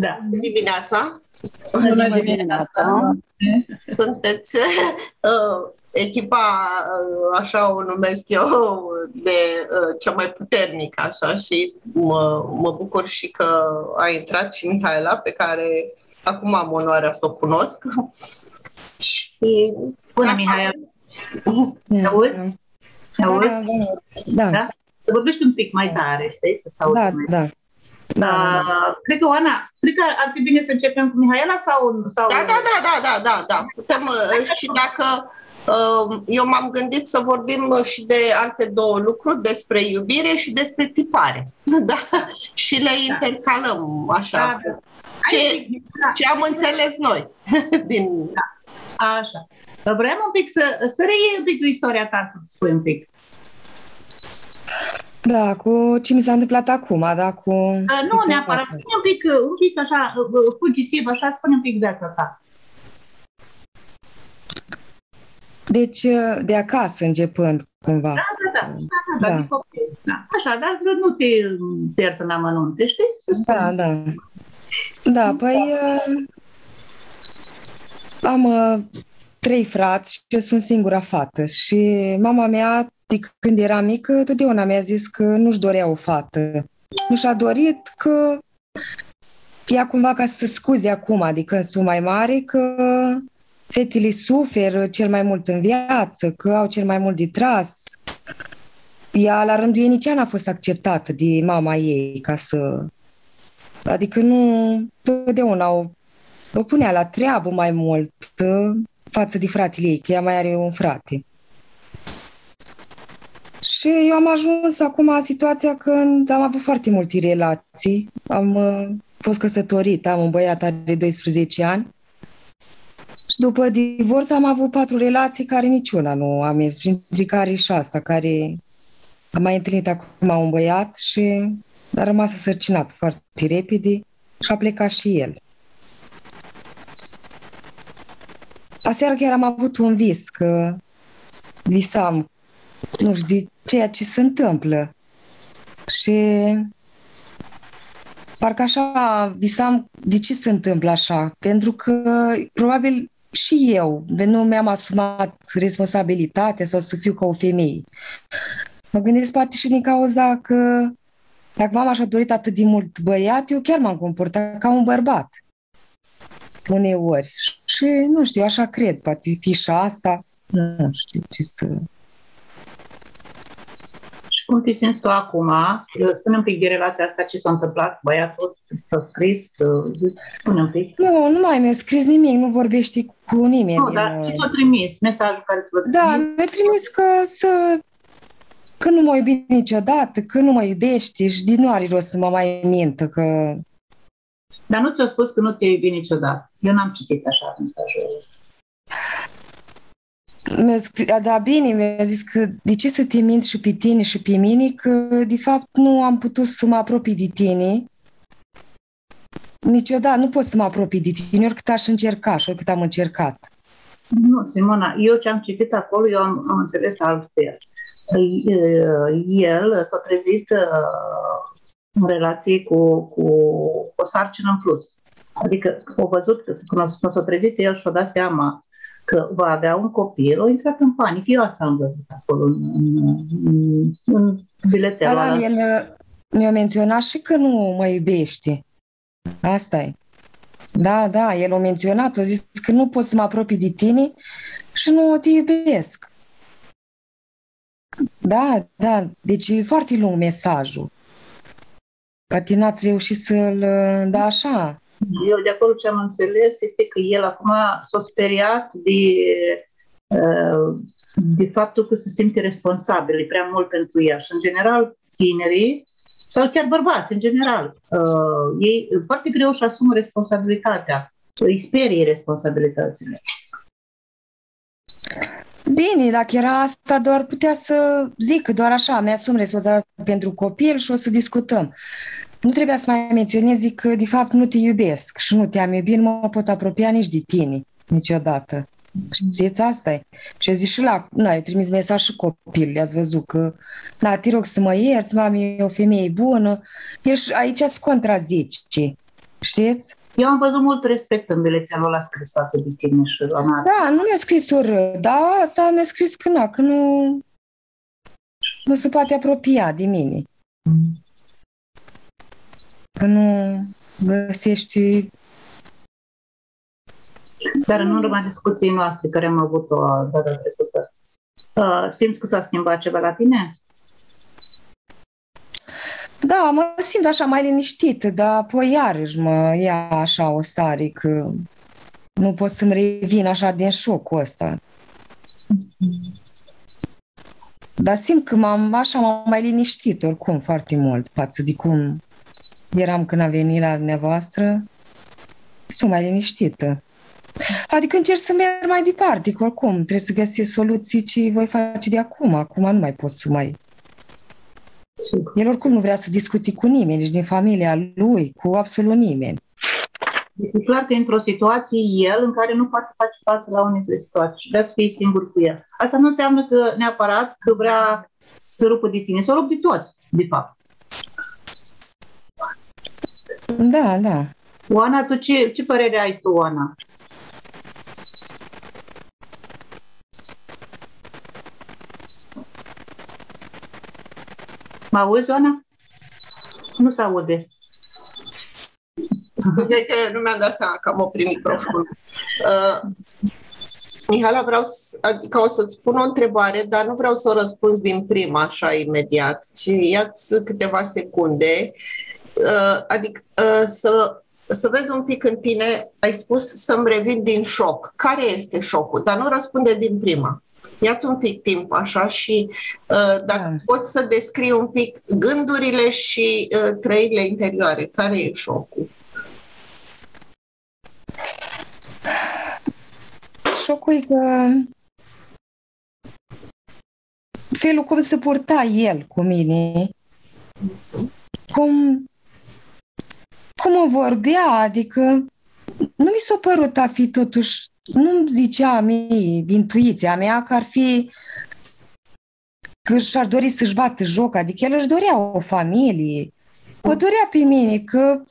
Da. Dimineața! Bună dimineața! Sunteți uh, echipa, uh, așa o numesc eu, de uh, cea mai puternică, așa, și mă, mă bucur și că a intrat și Mihaela, pe care acum am onoarea să o cunosc. și Bună, Mihaela! Ne auzi? Ne auzi? Da, da. da? Să vorbești un pic mai tare, știi? Să se da, da. Da. Da, da, da. Cred că, Oana, cred că ar fi bine să începem cu Mihaela sau... sau... Da, da, da, da, da, da, da. Putem, uh, și dacă uh, eu m-am gândit să vorbim uh, și de alte două lucruri, despre iubire și despre tipare. Da? Și le da. intercalăm așa. Da, da. Ce, ce am înțeles noi. Din... Da. Așa. Vreau un pic să, să reiei un pic istoria ta, să spui un pic. Da, cu ce mi s-a întâmplat acum, da, cu... Uh, nu neapărat, spune un pic, un pic așa, fugitiv, așa, spune un pic viața ta. Deci, de acasă începând, cumva. Da, da, da, da, da, da. da. Așa, dar nu te pierzi în amănunte, știi? Să da, da. Da, păi am uh, trei frați și eu sunt singura fată și mama mea de când era mică, totdeauna mi-a zis că nu-și dorea o fată. Nu și-a dorit că ea cumva ca să scuze acum, adică sunt mai mare, că fetele suferă cel mai mult în viață, că au cel mai mult de tras. Ea, la rândul ei, nici ea n-a fost acceptată de mama ei ca să... Adică nu... Totdeauna o, o punea la treabă mai mult față de fratele ei, că ea mai are un frate. Și eu am ajuns acum în situația când am avut foarte multe relații. Am uh, fost căsătorit, am un băiat are 12 ani. Și după divorț am avut patru relații care niciuna nu a mers, printre care și asta, care am mai întâlnit acum un băiat și a rămas sărcinat foarte repede și a plecat și el. Aseară chiar am avut un vis, că visam, nu știu, de ceea ce se întâmplă. Și parcă așa visam de ce se întâmplă așa. Pentru că probabil și eu nu mi-am asumat responsabilitatea sau să fiu ca o femeie. Mă gândesc poate și din cauza că dacă mama și-a dorit atât de mult băiat, eu chiar m-am comportat ca un bărbat. Uneori. Și nu știu, așa cred, poate fi și asta. Nu știu ce să... Cum te simți tu acum? Spune un pic de relația asta, ce s-a întâmplat, băiatul s-a scris, spune un pic. Nu, nu mai mi-a scris nimic, nu vorbești cu nimeni. Nu, dar ce ți-a trimis? Mesajul care ți-a Da, mi-a trimis că să că nu mă iubi niciodată, că nu mă iubești și din nu are rost să mă mai mintă că... Dar nu ți-a spus că nu te iubi niciodată. Eu n-am citit așa mesajul mi-a scris, da, bine, mi-a zis că de ce să te mint și pe tine și pe mine, că de fapt nu am putut să mă apropii de tine. Niciodată nu pot să mă apropii de tine, oricât aș încerca și oricât am încercat. Nu, Simona, eu ce am citit acolo, eu am, am înțeles altfel. El s-a trezit uh, în relație cu, cu o sarcină în plus. Adică a văzut, când s-a trezit el și-a dat seama că va avea un copil, o intrat în panică. Eu asta am văzut acolo în, în, în, în bilețelul da, El mi-a menționat și că nu mă iubește. asta e. Da, da, el a menționat, a zis că nu pot să mă apropii de tine și nu te iubesc. Da, da, deci e foarte lung mesajul. Poate n-ați reușit să-l... Da, așa. Eu de acolo ce am înțeles este că el acum s-a speriat de, uh, de faptul că se simte responsabil prea mult pentru ea. Și în general tinerii sau chiar bărbați în general, uh, ei foarte greu și asumă responsabilitatea, îi sperie responsabilitățile. Bine, dacă era asta, doar putea să zic doar așa, mi-asum responsabilitatea pentru copil și o să discutăm. Nu trebuia să mai menționez, zic că de fapt nu te iubesc și nu te-am iubit, nu mă pot apropia nici de tine, niciodată. Știți, asta e. Și eu zic și la, na, eu trimis mesaj și copil, i-ați văzut că, na, te rog să mă ierți, mami, e o femeie bună. El și aici se contrazice. Știți? Eu am văzut mult respect în bilețea lui la scris față de tine și la mare. Da, nu mi-a scris urât, dar asta mi-a scris că, na, că nu, nu se poate apropia de mine. Că nu găsești... Dar în urma discuției noastre care am avut-o data trecută, uh, simți că s-a schimbat ceva la tine? Da, mă simt așa mai liniștită, dar apoi iarăși mă ia așa o sare că nu pot să-mi revin așa din șocul ăsta. Dar simt că m-am, așa m-am mai liniștit oricum foarte mult față de cum eram când am venit la dumneavoastră. Sunt mai liniștită. Adică încerc să merg mai departe, că oricum trebuie să găsesc soluții ce voi face de acum. Acum nu mai pot să mai Sigur. El oricum nu vrea să discute cu nimeni, nici din familia lui, cu absolut nimeni. Deci e clar că e într-o situație el în care nu poate face față la unele situații și vrea să fie singur cu el. Asta nu înseamnă că neapărat că vrea să rupă de tine, să rup de toți, de fapt. Da, da. Oana, tu ce, ce părere ai tu, Oana? Mă auzi, Oana? Nu se aude. Scuze că nu mi-am dat seama că am oprit microfonul. Uh, Mihala, vreau să, adică o să-ți spun o întrebare, dar nu vreau să o răspunzi din prima, așa, imediat, ci ia-ți câteva secunde, uh, adică uh, să, să vezi un pic în tine, ai spus să-mi revin din șoc. Care este șocul? Dar nu răspunde din prima. Ia-ți un pic timp așa și uh, dacă Da. poți să descrii un pic gândurile și uh, trăirile interioare. Care e șocul? Șocul e că felul cum se purta el cu mine, cum, cum o vorbea, adică nu mi s-a părut a fi totuși, nu zicea mie, intuiția mea că ar fi că și-ar dori să-și bată joc, adică el își dorea o familie, mă dorea pe mine că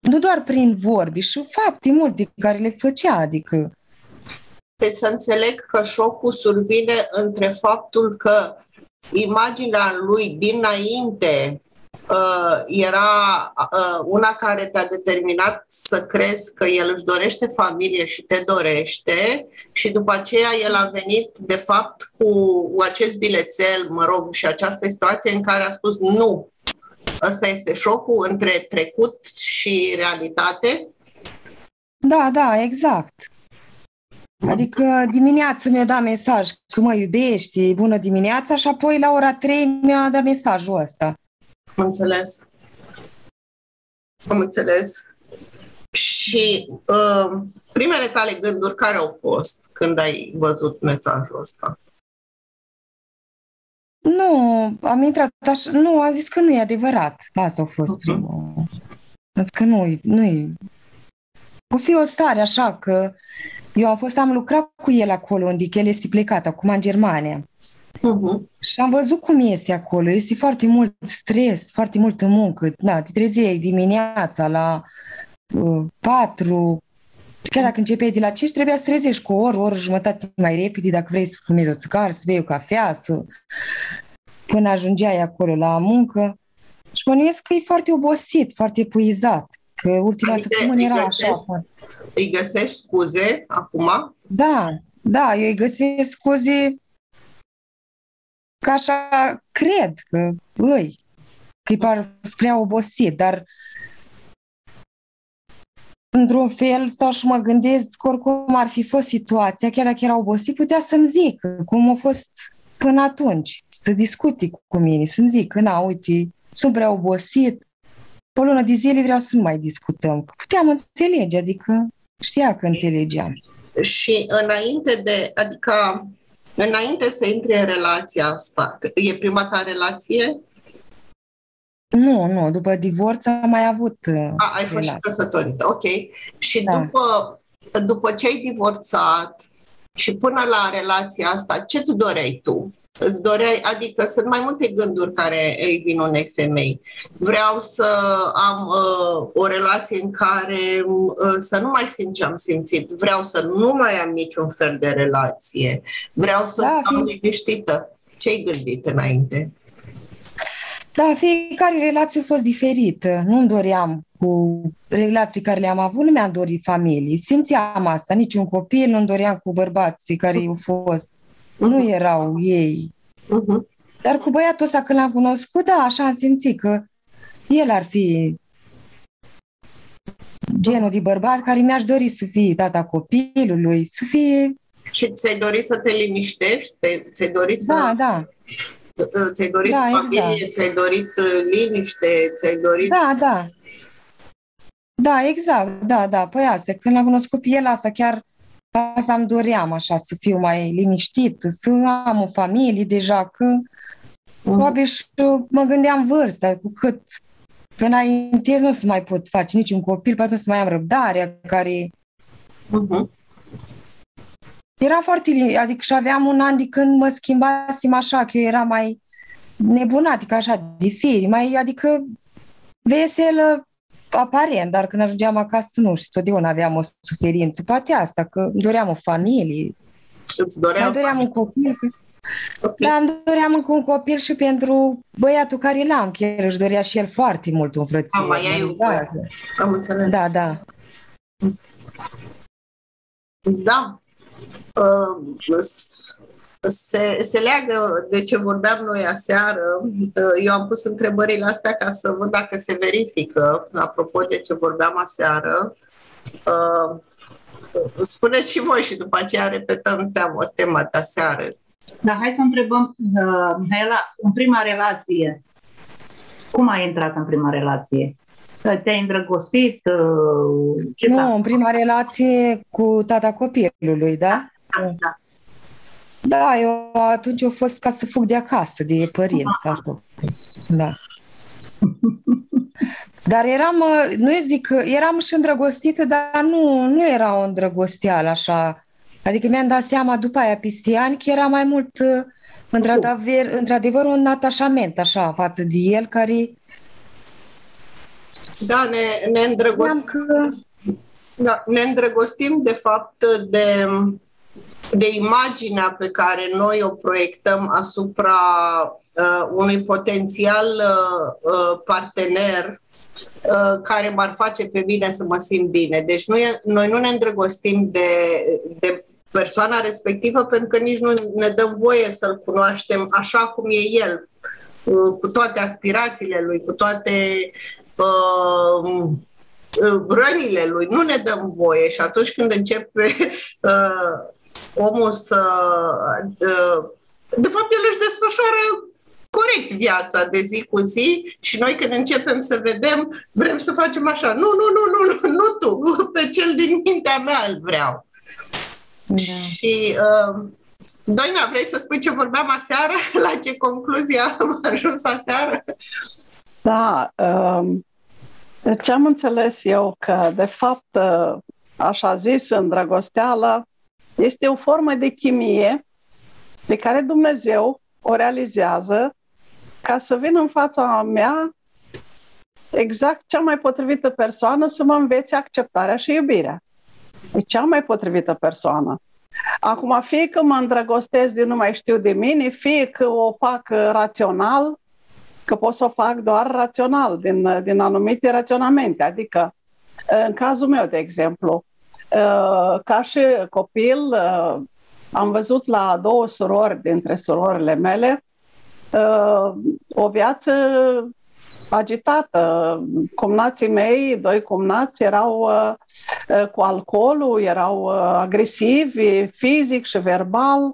nu doar prin vorbi, și fapte multe care le făcea, adică. Deci să înțeleg că șocul survine între faptul că imaginea lui dinainte uh, era uh, una care te-a determinat să crezi că el își dorește familie și te dorește și după aceea el a venit de fapt cu acest bilețel, mă rog, și această situație în care a spus nu. Ăsta este șocul între trecut și realitate. Da, da, exact. Adică dimineața mi-a dat mesaj că mă iubești, bună dimineața și apoi la ora 3 mi-a dat mesajul ăsta. Am înțeles. Am înțeles. Și uh, primele tale gânduri care au fost când ai văzut mesajul ăsta? Nu, am intrat așa, nu, a zis că nu e adevărat. Asta a fost Mhm. primul. A zis că nu nu O fi o stare așa că eu am fost, am lucrat cu el acolo unde el este plecat, acum în Germania. Uh-huh. Și am văzut cum este acolo. Este foarte mult stres, foarte multă muncă. Da, te trezeai dimineața la uh, 4, chiar dacă începeai de la 5, trebuia să trezești cu o oră, o oră jumătate mai repede dacă vrei să fumezi o țigară, să bei o cafea, să... până ajungeai acolo la muncă. Și bănuiesc că e foarte obosit, foarte epuizat. Că ultima Adică săptămână îi era găsești? așa. foarte- Îi găsești scuze acum? Da, da, eu îi găsesc scuze că așa cred că îi, că îi par prea obosit, dar într-un fel sau și mă gândesc că oricum ar fi fost situația, chiar dacă era obosit, putea să-mi zică cum a fost până atunci, să discute cu mine, să-mi zică, na, uite, sunt prea obosit, o lună de zile vreau să nu mai discutăm. Puteam înțelege, adică știa că înțelegeam. Și înainte de, adică înainte să intri în relația asta, e prima ta relație? Nu, nu, după divorț am mai avut uh, A, ai fost și relație. căsătorită, ok. Și Da. după, după ce ai divorțat și până la relația asta, ce tu doreai tu? Îți doreai, adică sunt mai multe gânduri care îi vin unei femei. Vreau să am uh, o relație în care uh, să nu mai simt ce am simțit. Vreau să nu mai am niciun fel de relație. Vreau să da, stau fi... liniștită. Ce-ai gândit înainte? Da, fiecare relație a fost diferită. Nu-mi doream cu relații care le-am avut, nu mi-am dorit familii. Simțeam asta, niciun copil nu-mi doream cu bărbații care au fost. Nu uh-huh. erau ei. Uh-huh. Dar cu băiatul ăsta când l-am cunoscut, da, așa am simțit că el ar fi genul de bărbat care mi-aș dori să fie tata copilului, să fie... Și ți-ai dorit să te liniștești? Ți-ai dorit să... Da, da. Ți-ai dorit da, familie, exact. ți-ai dorit uh, liniște, ți-ai dorit... Da, da. Da, exact, da, da. Păi asta, când l-am cunoscut pe el, asta chiar asta îmi doream așa, să fiu mai liniștit, să am o familie deja, că uh-huh. probabil și mă gândeam vârsta, cu cât înainte nu să mai pot face niciun copil, pentru să mai am răbdarea care... Uh-huh. Era foarte, adică și aveam un an de când mă schimbasem așa, că eu eram mai nebunatică așa, de firi, mai, adică veselă, aparent, dar când ajungeam acasă, nu știu, totdeauna aveam o suferință. Poate asta, că doream o familie. Îți doream, mai doream un copil. Okay. Da, îmi doream încă un copil și pentru băiatul care l-am, că el își dorea și el foarte mult un frăție. Am, mai da, am înțeles. Da, da. Da. Uh, se, se leagă de ce vorbeam noi aseară. Eu am pus întrebările astea ca să văd dacă se verifică, apropo de ce vorbeam aseară. Uh, spuneți și voi și după aceea repetăm tema, tema de aseară. Da, hai să întrebăm, uh, Mihaela, în prima relație, cum ai intrat în prima relație? Te-ai îndrăgostit? Uh, ce nu, în prima relație cu tata copilului, da? Da, da. Da, eu atunci au fost ca să fug de acasă, de părinți. Asta da. Dar eram, nu zic, eram și îndrăgostită, dar nu, nu era o îndrăgosteală așa. Adică mi-am dat seama după aia peste ani că era mai mult într-adevăr, într-adevăr un atașament așa față de el care... Da, ne, ne îndrăgostim. Că... Da, ne îndrăgostim de fapt de de imaginea pe care noi o proiectăm asupra uh, unui potențial uh, uh, partener uh, care m-ar face pe mine să mă simt bine. Deci nu e, noi nu ne îndrăgostim de, de persoana respectivă pentru că nici nu ne dăm voie să-l cunoaștem așa cum e el, uh, cu toate aspirațiile lui, cu toate uh, rănile lui. Nu ne dăm voie și atunci când începe uh, omul să... De fapt, el își desfășoară corect viața de zi cu zi și noi când începem să vedem, vrem să facem așa. Nu, nu, nu, nu, nu, nu tu, pe cel din mintea mea îl vreau. Da. Și uh, Doina, vrei să spui ce vorbeam aseară? La ce concluzie am ajuns aseară? Da, um, ce am înțeles eu că, de fapt, uh, așa zis, îndrăgosteală este o formă de chimie pe care Dumnezeu o realizează ca să vină în fața mea exact cea mai potrivită persoană să mă învețe acceptarea și iubirea. E cea mai potrivită persoană. Acum, fie că mă îndrăgostesc de nu mai știu de mine, fie că o fac rațional, că pot să o fac doar rațional, din, din anumite raționamente. Adică, în cazul meu, de exemplu, Uh, ca și copil, uh, am văzut la două surori dintre surorile mele uh, o viață agitată. Cumnații mei, doi cumnați, erau cu alcoolul, erau agresivi, fizic și verbal.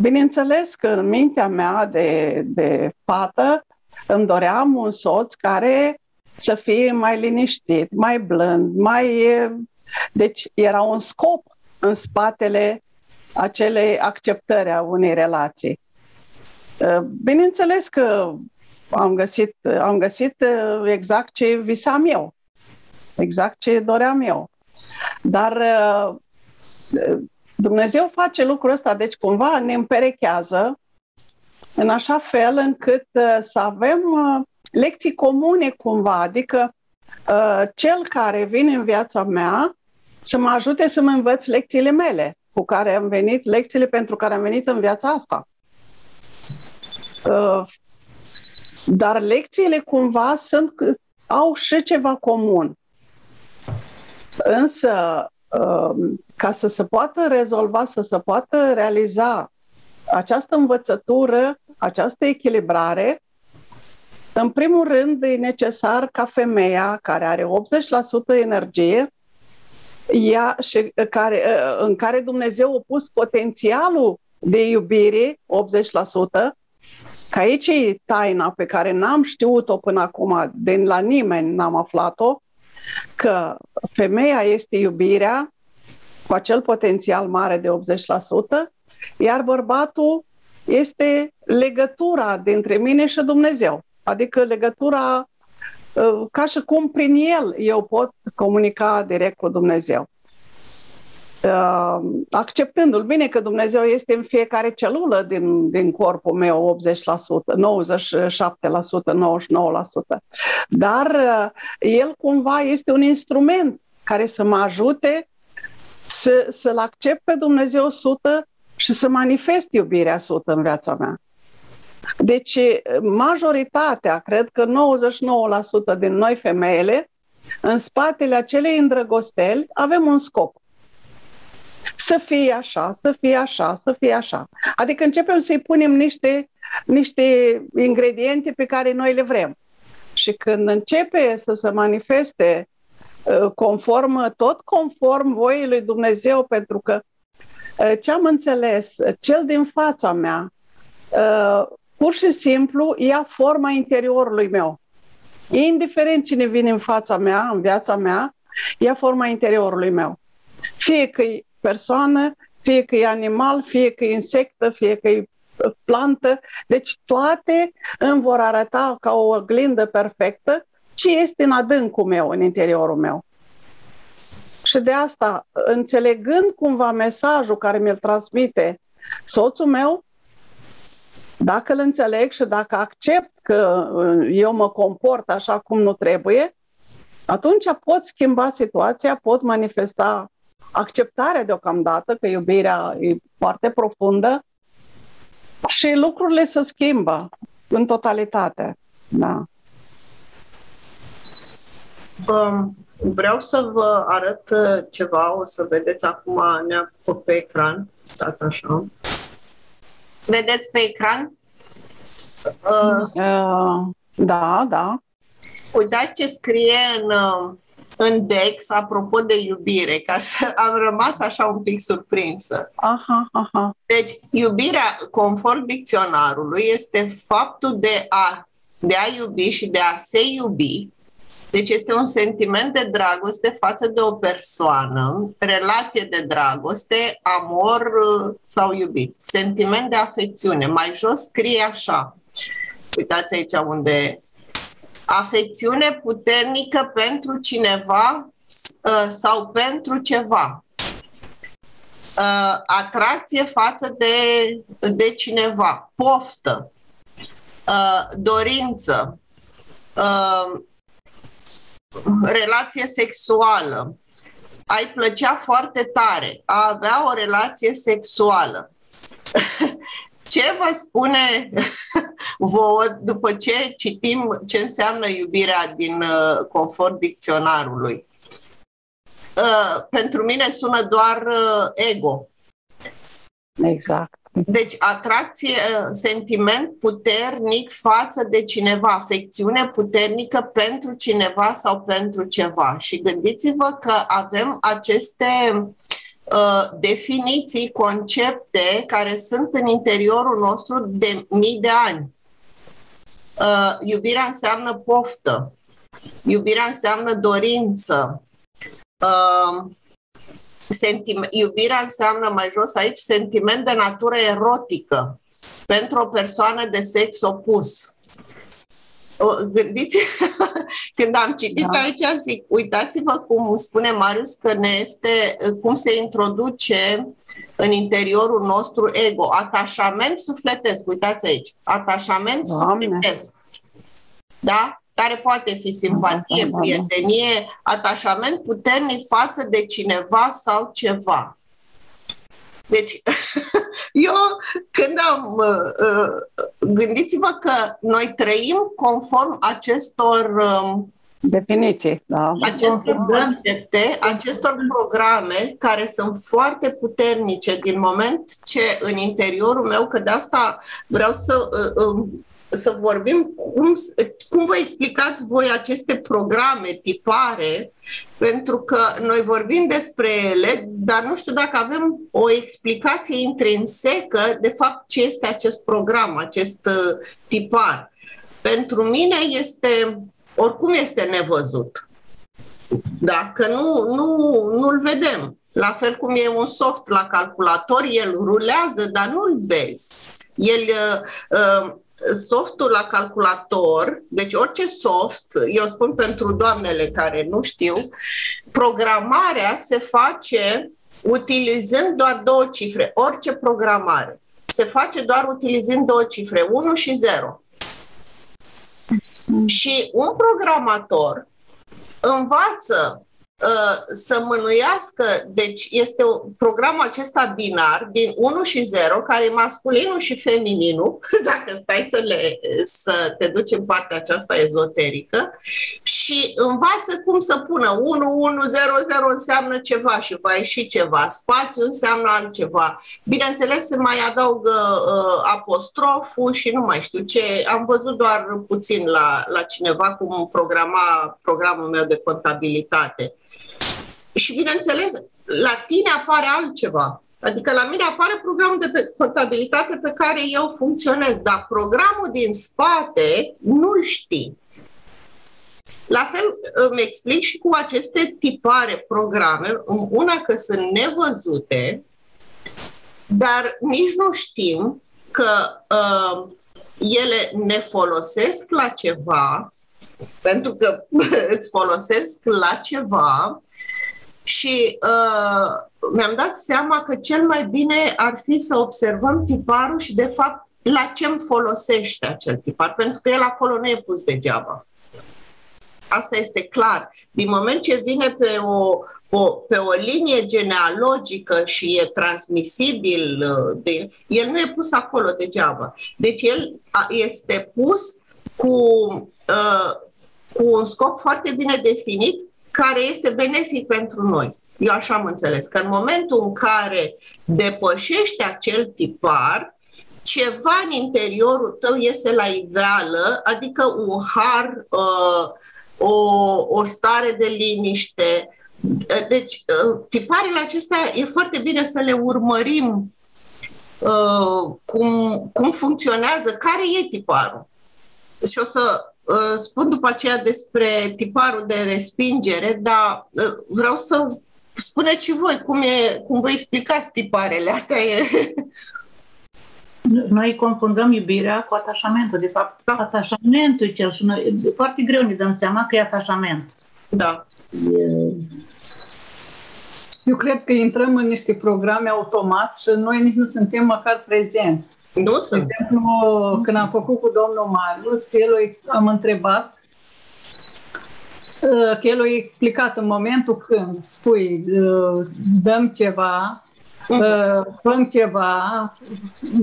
Bineînțeles că în mintea mea de, de fată îmi doream un soț care să fie mai liniștit, mai blând, mai... Deci era un scop în spatele acelei acceptări a unei relații. Bineînțeles că am găsit, am găsit exact ce visam eu, exact ce doream eu. Dar Dumnezeu face lucrul ăsta, deci cumva ne împerechează în așa fel încât uh, să avem uh, lecții comune cumva, adică uh, cel care vine în viața mea să mă ajute să mă învăț lecțiile mele cu care am venit, lecțiile pentru care am venit în viața asta. Dar lecțiile cumva sunt, au și ceva comun. Însă, ca să se poată rezolva, să se poată realiza această învățătură, această echilibrare, în primul rând e necesar ca femeia care are 80% energie, ea, și, care, în care Dumnezeu a pus potențialul de iubire, 80%, că aici e taina pe care n-am știut-o până acum, de la nimeni n-am aflat-o, că femeia este iubirea cu acel potențial mare de 80%, iar bărbatul este legătura dintre mine și Dumnezeu. Adică legătura uh, ca și cum prin el eu pot comunica direct cu Dumnezeu. Uh, acceptându-l bine că Dumnezeu este în fiecare celulă din, din corpul meu 80%, 97%, 99%. Dar uh, el cumva este un instrument care să mă ajute să, să-L accept pe Dumnezeu 100 și să manifest iubirea 100 în viața mea. Deci, majoritatea, cred că 99% din noi femeile, în spatele acelei îndrăgosteli, avem un scop. Să fie așa, să fie așa, să fie așa. Adică începem să-i punem niște, niște ingrediente pe care noi le vrem. Și când începe să se manifeste uh, conform, tot conform voii lui Dumnezeu, pentru că uh, ce am înțeles, cel din fața mea, uh, pur și simplu ia forma interiorului meu. Indiferent cine vine în fața mea, în viața mea, ia forma interiorului meu. Fie că e persoană, fie că e animal, fie că e insectă, fie că e plantă. Deci toate îmi vor arăta ca o oglindă perfectă ce este în adâncul meu, în interiorul meu. Și de asta, înțelegând cumva mesajul care mi-l transmite soțul meu, dacă îl înțeleg și dacă accept că uh, eu mă comport așa cum nu trebuie, atunci pot schimba situația, pot manifesta acceptarea deocamdată, că iubirea e foarte profundă și lucrurile se schimbă în totalitate. Da. Um, vreau să vă arăt uh, ceva, o să vedeți acum ne pe ecran, stați așa. Vedeți pe ecran? Uh, uh, da, da. Uitați ce scrie în, uh, în Dex apropo de iubire, ca să am rămas așa un pic surprinsă. Aha, aha. Deci, iubirea, conform dicționarului, este faptul de a, de a iubi și de a se iubi deci este un sentiment de dragoste față de o persoană, relație de dragoste, amor uh, sau iubit. Sentiment de afecțiune. Mai jos scrie așa. Uitați aici unde afecțiune puternică pentru cineva uh, sau pentru ceva. Uh, atracție față de, de cineva, poftă, dorință, relație sexuală, ai plăcea foarte tare, a avea o relație sexuală. Ce vă spune vouă după ce citim ce înseamnă iubirea din uh, confort dicționarului? Uh, pentru mine sună doar uh, ego. Exact. Deci atracție, ă, sentiment puternic față de cineva, afecțiune puternică pentru cineva sau pentru ceva. Și gândiți-vă că avem aceste uh, definiții, concepte care sunt în interiorul nostru de mii de ani. Uh, iubirea înseamnă poftă, iubirea înseamnă dorință, uh, Sentim- iubirea înseamnă mai jos aici sentiment de natură erotică pentru o persoană de sex opus. Gândiți, când am citit da. aici, zic, uitați-vă cum spune Marius că ne este, cum se introduce în interiorul nostru ego, atașament sufletesc, uitați aici, atașament Doamne. sufletesc. Da? Care poate fi simpatie, Da, da, da. prietenie, atașament puternic față de cineva sau ceva. Deci, eu când am. uh, uh, Gândiți-vă că noi trăim conform acestor. um, Definiții, da. acestor Da. concepte, acestor programe care sunt foarte puternice din moment ce în interiorul meu, că de asta vreau să, uh, um, să vorbim cum, cum vă explicați voi aceste programe, tipare, pentru că noi vorbim despre ele, dar nu știu dacă avem o explicație intrinsecă de fapt ce este acest program, acest uh, tipar. Pentru mine este, oricum este nevăzut. Da, că nu, nu, nu-l vedem. La fel cum e un soft la calculator, el rulează, dar nu-l vezi. El, uh, uh, softul la calculator, deci orice soft, eu spun pentru doamnele care nu știu, programarea se face utilizând doar două cifre. Orice programare se face doar utilizând două cifre, 1 și 0. Și un programator învață uh, să mânuiască, deci este un program acesta binar din 1 și 0, care e masculinul și femininul, dacă stai să, le, să te duci în partea aceasta ezoterică, și învață cum să pună 1, 1, 0, 0 înseamnă ceva și va ieși ceva, spațiu înseamnă altceva. Bineînțeles, se mai adaugă uh, apostroful și nu mai știu ce. Am văzut doar puțin la, la cineva cum programa programul meu de contabilitate. Și bineînțeles, la tine apare altceva. Adică la mine apare programul de pe contabilitate pe care eu funcționez, dar programul din spate nu-l știi. La fel îmi explic și cu aceste tipare programe, una că sunt nevăzute, dar nici nu știm că uh, ele ne folosesc la ceva, pentru că îți folosesc la ceva și uh, mi-am dat seama că cel mai bine ar fi să observăm tiparul și, de fapt, la ce îmi folosește acel tipar, pentru că el acolo nu e pus degeaba. Asta este clar. Din moment ce vine pe o, o, pe o linie genealogică și e transmisibil, uh, de, el nu e pus acolo degeaba. Deci el a- este pus cu, uh, cu un scop foarte bine definit care este benefic pentru noi. Eu așa am înțeles, că în momentul în care depășești acel tipar, ceva în interiorul tău iese la iveală, adică un har, uh, o, o stare de liniște. Deci, uh, tiparele acestea e foarte bine să le urmărim uh, cum, cum funcționează, care e tiparul. Și o să uh, spun după aceea despre tiparul de respingere, dar uh, vreau să spuneți și voi cum, e, cum vă explicați tiparele. Asta e... Noi confundăm iubirea cu atașamentul. De fapt, Da. atașamentul e cel și noi, e foarte greu ne dăm seama că e atașament. Da. E, Eu cred că intrăm în niște programe automat și noi nici nu suntem măcar prezenți. Nu De sunt. exemplu, când am făcut cu domnul Marius, el o ex- am întrebat uh, că el a explicat în momentul când spui uh, dăm ceva, uh, făm ceva,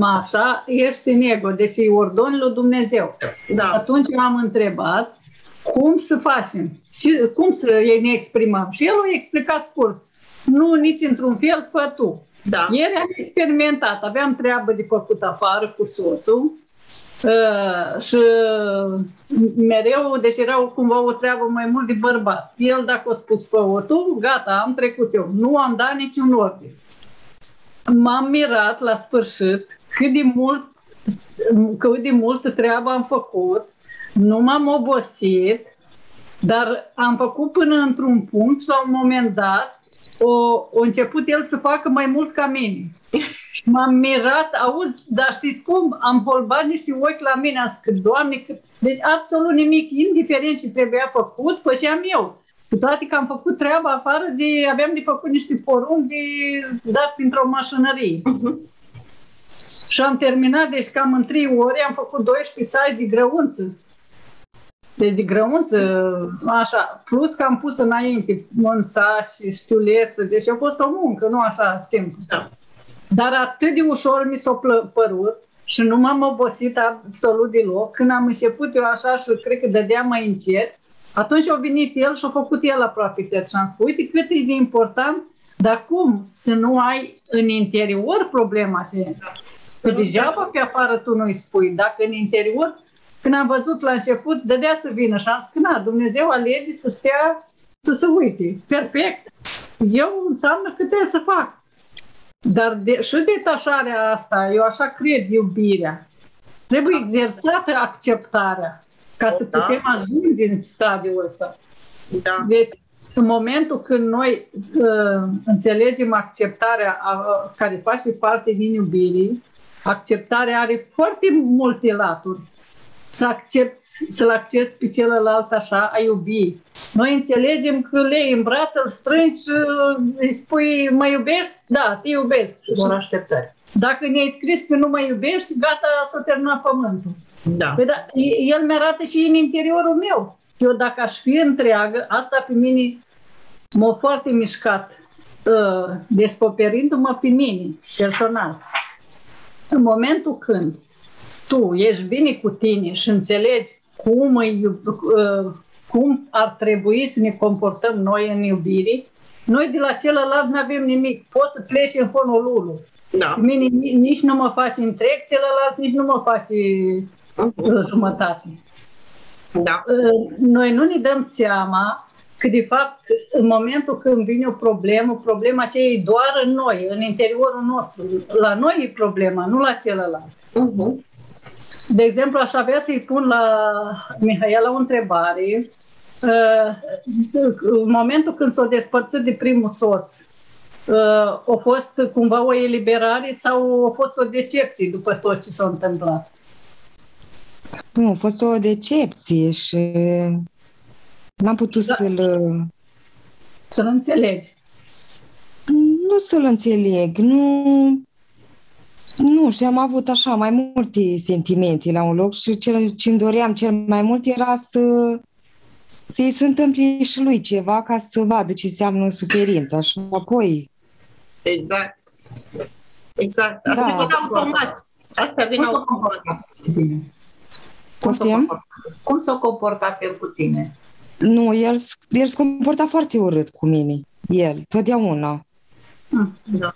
așa, ești în ego, deci e ordonul lui Dumnezeu. Da. Atunci eu am întrebat cum să facem și cum să ne exprimăm. Și el a explicat scurt. Nu nici într-un fel, fă tu. Da. Ieri am experimentat, aveam treabă de făcut afară cu soțul uh, și mereu, deci era cumva o treabă mai mult de bărbat. El dacă a spus fă tu, gata, am trecut eu. Nu am dat niciun ordine. M-am mirat la sfârșit cât de mult, cât de multă treabă am făcut, nu m-am obosit, dar am făcut până într-un punct și la un moment dat o, o început el să facă mai mult ca mine. M-am mirat, auzi, dar știți cum? Am volbat niște ochi la mine, am zis că, Doamne, că... deci absolut nimic, indiferent ce trebuia făcut, făceam eu. Cu toate că am făcut treaba afară de, aveam de făcut niște porumbi de dat printr-o mașinărie. Mhm. Și am terminat, deci cam în 3 ore am făcut 12 sai de grăunță. Deci de grăunță, așa, plus că am pus înainte mânsa și știuleță, deci a fost o muncă, nu așa simplu. Da. Dar atât de ușor mi s-a plă- părut și nu m-am obosit absolut deloc. Când am început eu așa și cred că dădea mai încet, atunci a venit el și a făcut el aproape tot și am spus, uite cât e de important, dar cum să nu ai în interior problema aceea? Să Că nu degeaba pe afară tu nu-i spui. Dacă în interior, când am văzut la început, dădea să vină și am zis că na, Dumnezeu alege să stea, să se uite. Perfect. Eu înseamnă că trebuie să fac. Dar de, și detașarea asta, eu așa cred, iubirea. Trebuie exersată acceptarea ca să Da. putem ajunge în stadiul ăsta. Da. Deci, în momentul când noi uh, înțelegem acceptarea a, a, care face parte din iubirii, acceptarea are foarte multe laturi. Să accepti, să-l accepti pe celălalt așa, a iubi. Noi înțelegem că le iei în braț, îl strângi și uh, îi spui, mă iubești? Da, te iubesc. Doar așteptări. Dacă ne-ai scris că nu mă iubești, gata, s-a terminat pământul. Da. Păi da, e- el mi-arată și în interiorul meu. Eu dacă aș fi întreagă, asta pe mine m-a foarte mișcat, uh, descoperindu-mă pe mine, personal. În momentul când tu ești bine cu tine și înțelegi cum, îi, iub- uh, cum ar trebui să ne comportăm noi în iubire, noi de la celălalt nu avem nimic. Poți să pleci în Honolulu. Da. Pe mine ni- nici nu mă faci întreg, celălalt nici nu mă face Mhm. uh, jumătate. Da. Uh, Noi nu ne dăm seama că, de fapt, în momentul când vine o problemă, problema aceea e doar în noi, în interiorul nostru. La noi e problema, nu la celălalt. Mhm. De exemplu, aș avea să-i pun la Mihaela o întrebare. Uh, În momentul când s-a despărțit de primul soț, uh, a fost cumva o eliberare sau a fost o decepție după tot ce s-a întâmplat? Nu, a fost o decepție și n-am putut Da. să-l... Să nu înțelegi. Nu să-l înțeleg, nu... Nu, și am avut așa mai multe sentimente la un loc și cel ce îmi doream cel mai mult era să să-i se întâmple și lui ceva ca să vadă ce înseamnă suferința și apoi Exact. Exact. Asta Da. vine automat. Asta vine Cum s-a automat. comportat cu tine? Cum s-a Poftim? comportat? Cum s-a comportat el cu tine? Nu, el, s- el se comporta foarte urât cu mine. El, totdeauna. Da.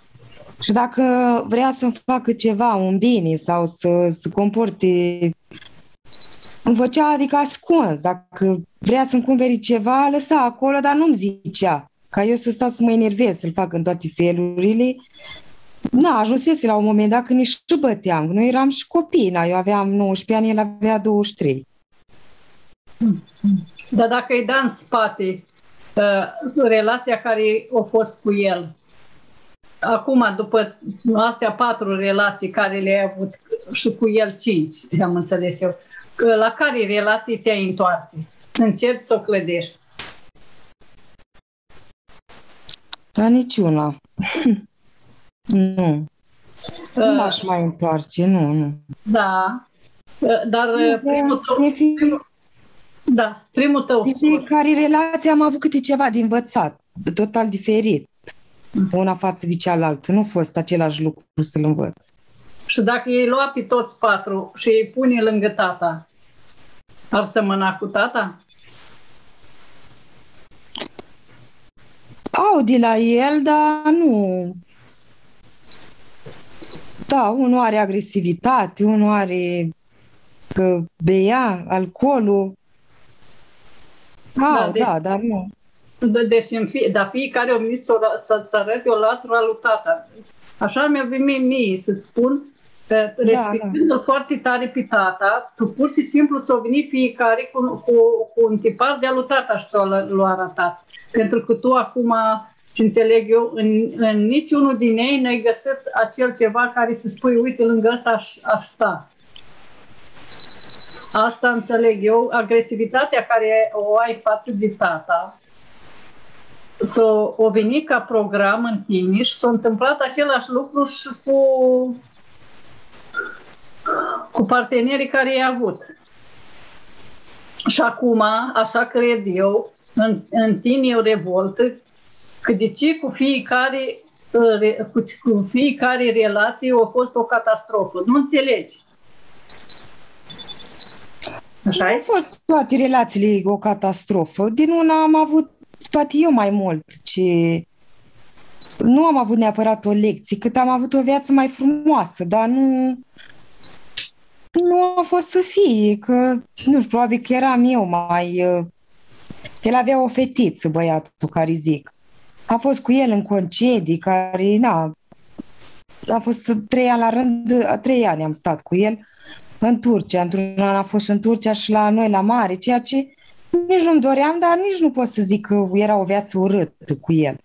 Și dacă vrea să-mi facă ceva, un bine sau să se comporte, îmi făcea, adică ascuns. Dacă vrea să-mi cumperi ceva, lăsa acolo, dar nu-mi zicea. Ca eu să stau să mă enervez, să-l fac în toate felurile. Na, ajunsese la un moment dat când nici și băteam. Noi eram și copii, na, eu aveam 19 ani, el avea 23. Dar dacă îi da în spate uh, relația care a fost cu el, acum, după astea patru relații care le-ai avut și cu el cinci, am înțeles eu, că la care relații te-ai întoarce? Să încerci să o clădești. Dar niciuna. nu. Nu Uh, m-aș mai întoarce, nu, nu. da. Uh, Dar uh, primul tău, De, fi, da, primul tău de fiecare relație am avut câte ceva de învățat, total diferit. Una față de cealaltă. Nu a fost același lucru să-l învăț. Și dacă ei lua pe toți patru și îi pune lângă tata, ar semăna cu tata? Au de la el, dar nu... Da, unul are agresivitate, unul are că bea alcoolul. Au, deci- da, dar nu. De- Deci, în fie, dar fiecare o venit să- să-ți arăte o latură a lui tata. Așa mi-a venit mie să-ți spun, că respectându-l foarte tare pe tata, tu pur și simplu ți-o venit fiecare cu, cu, cu un tipar de-a lui tata și ți-o l-a arătat. Pentru că tu acum, ce înțeleg eu, în, în niciunul din ei n-ai găsit acel ceva care să spui, uite, lângă ăsta aș, aș sta. Asta înțeleg eu, agresivitatea care o ai față de tata, s-a o venit ca program în Timiș, s-a întâmplat același lucru și cu, cu partenerii care i-a avut. Și acum, așa cred eu, în, în tine o revoltă, că de ce cu fiecare, cu, cu fiecare relație a fost o catastrofă. Nu înțelegi. Așa nu au fost toate relațiile o catastrofă. Din una am avut, poate eu mai mult, ce nu am avut neapărat o lecție, cât am avut o viață mai frumoasă, dar nu nu a fost să fie, că nu știu, probabil că eram eu mai... Uh, el avea o fetiță, băiatul care zic. A fost cu el în concedii, care, na, a fost trei ani la rând, trei ani am stat cu el în Turcia. Într-un an a fost și în Turcia și la noi la mare, ceea ce nici nu-mi doream, dar nici nu pot să zic că era o viață urâtă cu el.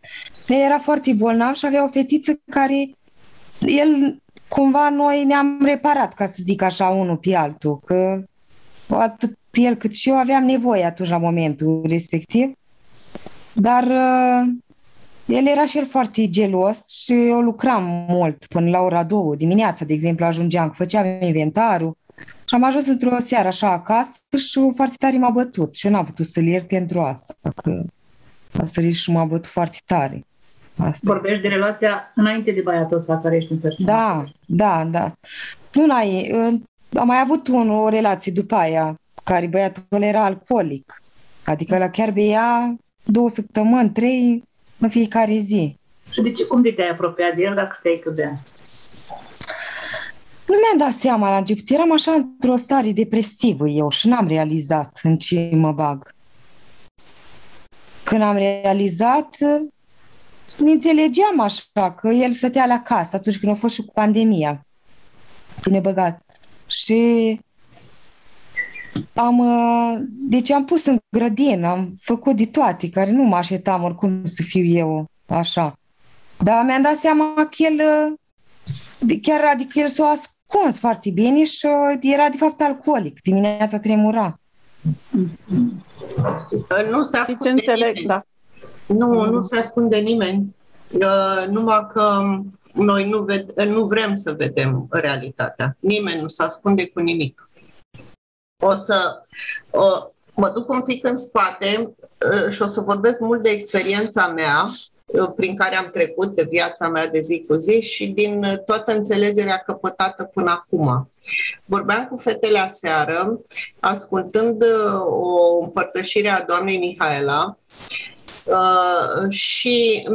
El era foarte bolnav și avea o fetiță care el cumva noi ne-am reparat, ca să zic așa, unul pe altul, că atât el cât și eu aveam nevoie atunci la momentul respectiv, dar uh, el era și el foarte gelos și eu lucram mult până la ora două dimineața, de exemplu, ajungeam, făceam inventarul și am ajuns într-o seară așa acasă și foarte tare m-a bătut și eu n-am putut să-l iert pentru asta, că a sărit și m-a bătut foarte tare. Asta. Vorbești de relația înainte de băiatul ăsta care ești însărcinat. Da, da, da. Nu n-ai, am mai avut un, o relație după aia, care băiatul ăla era alcoolic. Adică la chiar bea două săptămâni, trei, în fiecare zi. Și de ce, cum de te-ai apropiat de el dacă stai că bea? Nu mi-am dat seama la început. Eram așa într-o stare depresivă eu și n-am realizat în ce mă bag. Când am realizat, ne înțelegeam așa, că el stătea la casă atunci când a fost și cu pandemia, când ne băgat. Și am, uh, deci am pus în grădină, am făcut de toate, care nu mă așteptam oricum să fiu eu așa. Dar mi-am dat seama că el, uh, chiar adică el s-a ascuns foarte bine și uh, era de fapt alcoolic, dimineața tremura. Nu se ascunde înțeleg, da. Nu, nu se ascunde nimeni. Uh, numai că noi nu, ved- nu vrem să vedem realitatea. Nimeni nu se ascunde cu nimic. O să o, mă duc un pic în spate uh, și o să vorbesc mult de experiența mea uh, prin care am trecut de viața mea de zi cu zi și din toată înțelegerea căpătată până acum. Vorbeam cu fetele aseară, ascultând o împărtășire a doamnei Mihaela Uh, și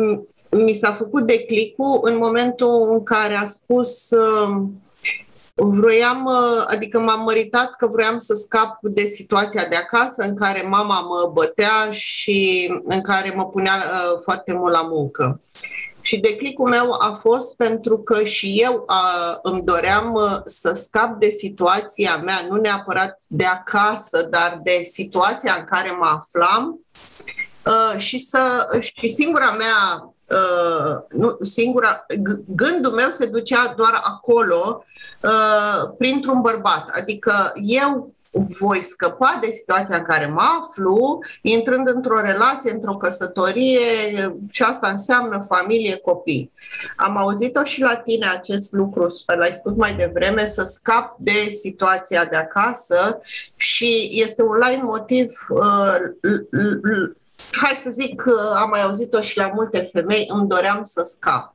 mi s-a făcut declicul în momentul în care a spus uh, vroiam, uh, adică m-am măritat că vroiam să scap de situația de acasă în care mama mă bătea și în care mă punea uh, foarte mult la muncă. Și declicul meu a fost pentru că și eu uh, îmi doream uh, să scap de situația mea, nu neapărat de acasă, dar de situația în care mă aflam Uh, și, să, și singura mea, uh, nu, singura, gândul meu se ducea doar acolo uh, printr-un bărbat. Adică eu voi scăpa de situația în care mă aflu, intrând într-o relație, într-o căsătorie și asta înseamnă familie, copii. Am auzit-o și la tine acest lucru, l-ai spus mai devreme, să scap de situația de acasă și este un lain motiv uh, hai să zic că am mai auzit-o și la multe femei, îmi doream să scap.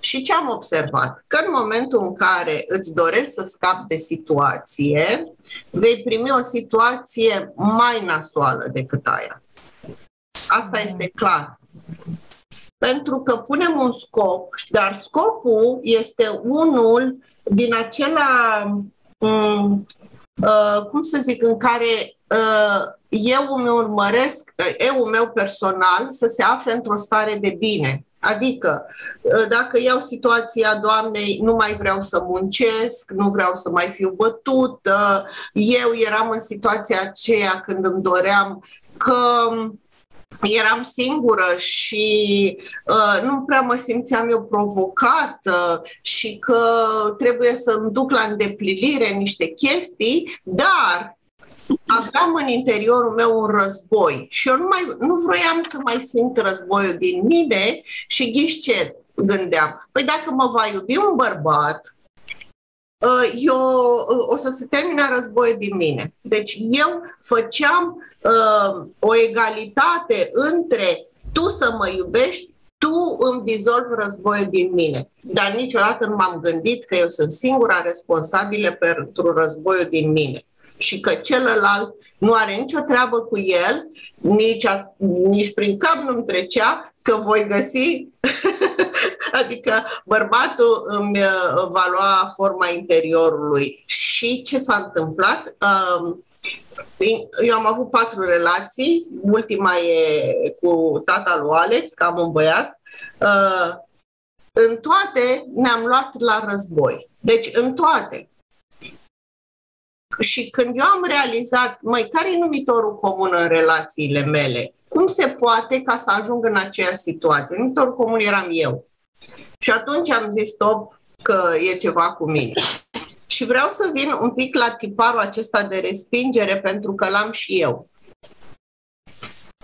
Și ce am observat? Că în momentul în care îți dorești să scapi de situație, vei primi o situație mai nasoală decât aia. Asta este clar. Pentru că punem un scop, dar scopul este unul din acela, um, uh, cum să zic, în care uh, eu îmi urmăresc, eu meu personal, să se afle într-o stare de bine. Adică, dacă iau situația Doamnei, nu mai vreau să muncesc, nu vreau să mai fiu bătută, eu eram în situația aceea când îmi doream că eram singură și uh, nu prea mă simțeam eu provocată și că trebuie să-mi duc la îndeplinire niște chestii, dar aveam în interiorul meu un război și eu nu, mai, nu vroiam să mai simt războiul din mine și ghiși ce gândeam? Păi dacă mă va iubi un bărbat, uh, eu uh, o să se termine războiul din mine. Deci eu făceam uh, o egalitate între tu să mă iubești, tu îmi dizolvi războiul din mine. Dar niciodată nu m-am gândit că eu sunt singura responsabilă pentru războiul din mine și că celălalt nu are nicio treabă cu el, nici, a, nici prin cap nu-mi trecea că voi găsi, adică bărbatul îmi uh, va lua forma interiorului. Și ce s-a întâmplat? Um, eu am avut patru relații, ultima e cu tata lui Alex, că am un băiat. Uh, în toate ne-am luat la război. Deci în toate. Și când eu am realizat, măi, care e numitorul comun în relațiile mele? Cum se poate ca să ajung în aceeași situație? Numitorul comun eram eu. Și atunci am zis, stop, că e ceva cu mine. Și vreau să vin un pic la tiparul acesta de respingere, pentru că l-am și eu.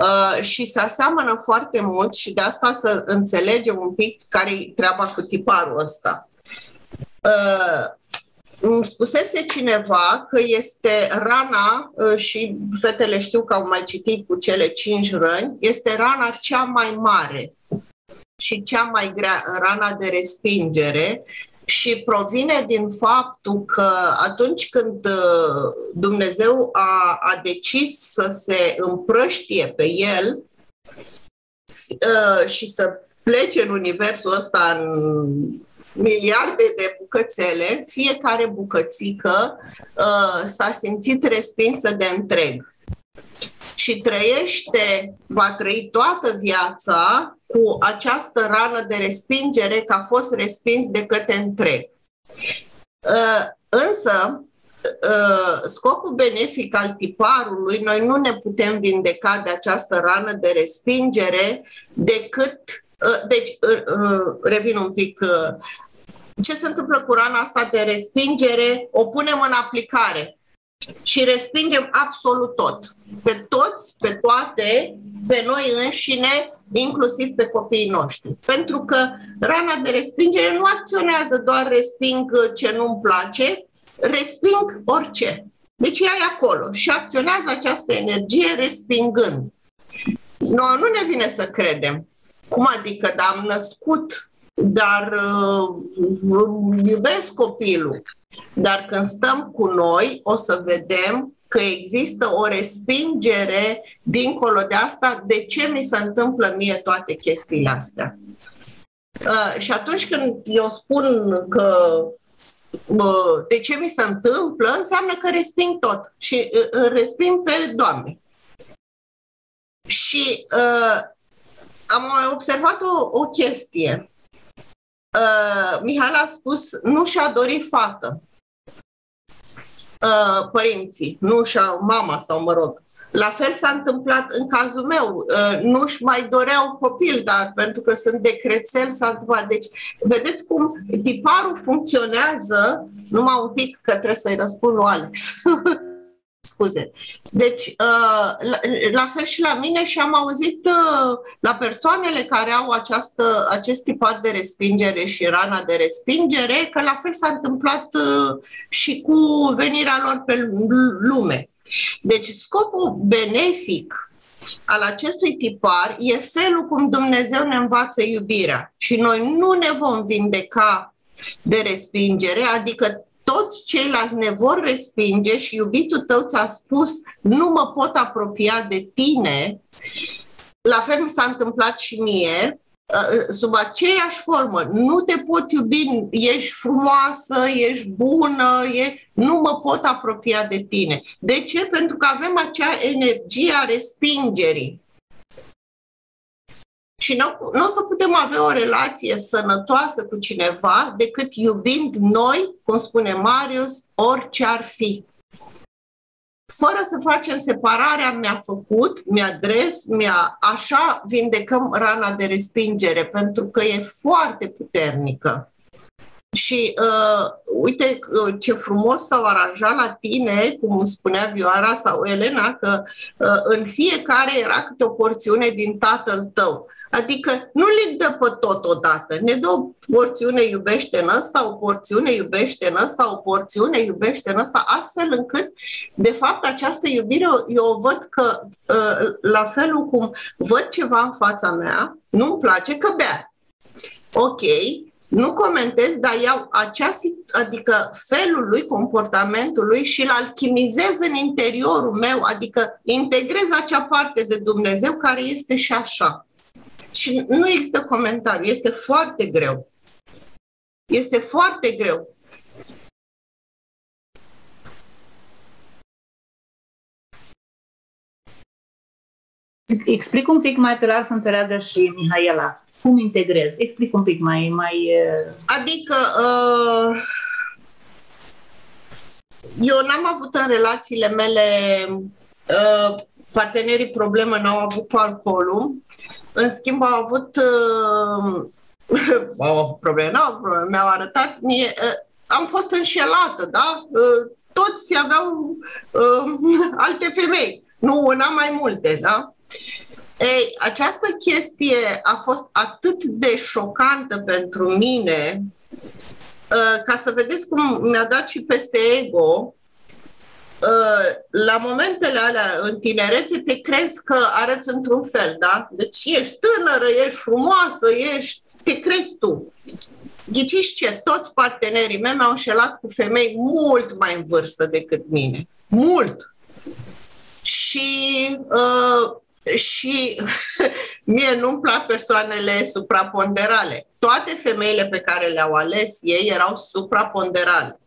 Uh, și se aseamănă foarte mult și de asta să înțelegem un pic care e treaba cu tiparul ăsta. Uh, îmi spusese cineva că este rana, uh, și fetele știu că au mai citit cu cele cinci răni, este rana cea mai mare și cea mai grea, rana de respingere și provine din faptul că atunci când uh, Dumnezeu a, a decis să se împrăștie pe el uh, și să plece în universul ăsta în miliarde de bucățele, fiecare bucățică uh, s-a simțit respinsă de întreg. Și trăiește, va trăi toată viața cu această rană de respingere că a fost respins de către întreg. Uh, însă, uh, scopul benefic al tiparului, noi nu ne putem vindeca de această rană de respingere decât uh, deci, revin un pic, ce se întâmplă cu rana asta de respingere? O punem în aplicare și respingem absolut tot. Pe toți, pe toate, pe noi înșine, inclusiv pe copiii noștri. Pentru că rana de respingere nu acționează doar resping ce nu-mi place, resping orice. Deci ea e acolo și acționează această energie respingând. Noi nu ne vine să credem. Cum adică, dar am născut, dar uh, iubesc copilul. Dar când stăm cu noi, o să vedem că există o respingere dincolo de asta, de ce mi se întâmplă mie toate chestiile astea. Uh, și atunci când eu spun că uh, de ce mi se întâmplă, înseamnă că resping tot și uh, resping pe Doamne. Și uh, am observat o, o chestie. Uh, Mihai a spus, nu și-a dorit fată. Uh, părinții, nu și-au mama sau mă rog. La fel s-a întâmplat în cazul meu. Uh, nu-și mai doreau copil, dar pentru că sunt de crețel s-a întâmplat. Deci, vedeți cum tiparul funcționează numai un pic că trebuie să-i răspund lui Alex. Scuze. Deci, uh, la fel și la mine și am auzit uh, la persoanele care au această, acest tipar de respingere și rana de respingere că la fel s-a întâmplat uh, și cu venirea lor pe lume. Deci, scopul benefic al acestui tipar e felul cum Dumnezeu ne învață iubirea și noi nu ne vom vindeca de respingere, adică toți ceilalți ne vor respinge și iubitul tău ți-a spus nu mă pot apropia de tine, la fel mi s-a întâmplat și mie, uh, sub aceeași formă. Nu te pot iubi, ești frumoasă, ești bună, e... nu mă pot apropia de tine. De ce? Pentru că avem acea energie a respingerii. Și nu, nu o să putem avea o relație sănătoasă cu cineva decât iubind noi, cum spune Marius, orice ar fi. Fără să facem separarea, mi-a făcut, mi-a dres, mi-a... Așa vindecăm rana de respingere, pentru că e foarte puternică. Și uh, uite uh, ce frumos s-au aranjat la tine, cum spunea Vioara sau Elena, că uh, în fiecare era câte o porțiune din tatăl tău. Adică nu le dă pe tot odată. Ne dă o porțiune, iubește în ăsta, o porțiune, iubește în ăsta, o porțiune, iubește în ăsta, astfel încât, de fapt, această iubire, eu o văd că, uh, la felul cum văd ceva în fața mea, nu-mi place că bea. Ok, nu comentez, dar iau acea, adică felul lui, comportamentul lui și îl alchimizez în interiorul meu, adică integrez acea parte de Dumnezeu care este și așa. Și nu există comentariu, este foarte greu. Este foarte greu. Explic un pic mai pe larg să înțeleagă și Mihaela. Cum integrez? Explic un pic mai... mai adică, uh, eu n-am avut în relațiile mele, uh, partenerii problemă n-au avut cu alcoolul, în schimb au avut, uh, au avut probleme, n-au avut probleme, mi-au arătat mie, uh, am fost înșelată, da? Uh, toți aveau uh, alte femei, nu una mai multe, da? Ei, această chestie a fost atât de șocantă pentru mine, uh, ca să vedeți cum mi-a dat și peste ego, uh, la momentele alea în tinerețe te crezi că arăți într-un fel, da? Deci ești tânără, ești frumoasă, ești, te crezi tu. Ghiciți ce? Toți partenerii mei m-au înșelat cu femei mult mai în vârstă decât mine. Mult! Și uh, și mie nu-mi plac persoanele supraponderale. Toate femeile pe care le-au ales ei erau supraponderale.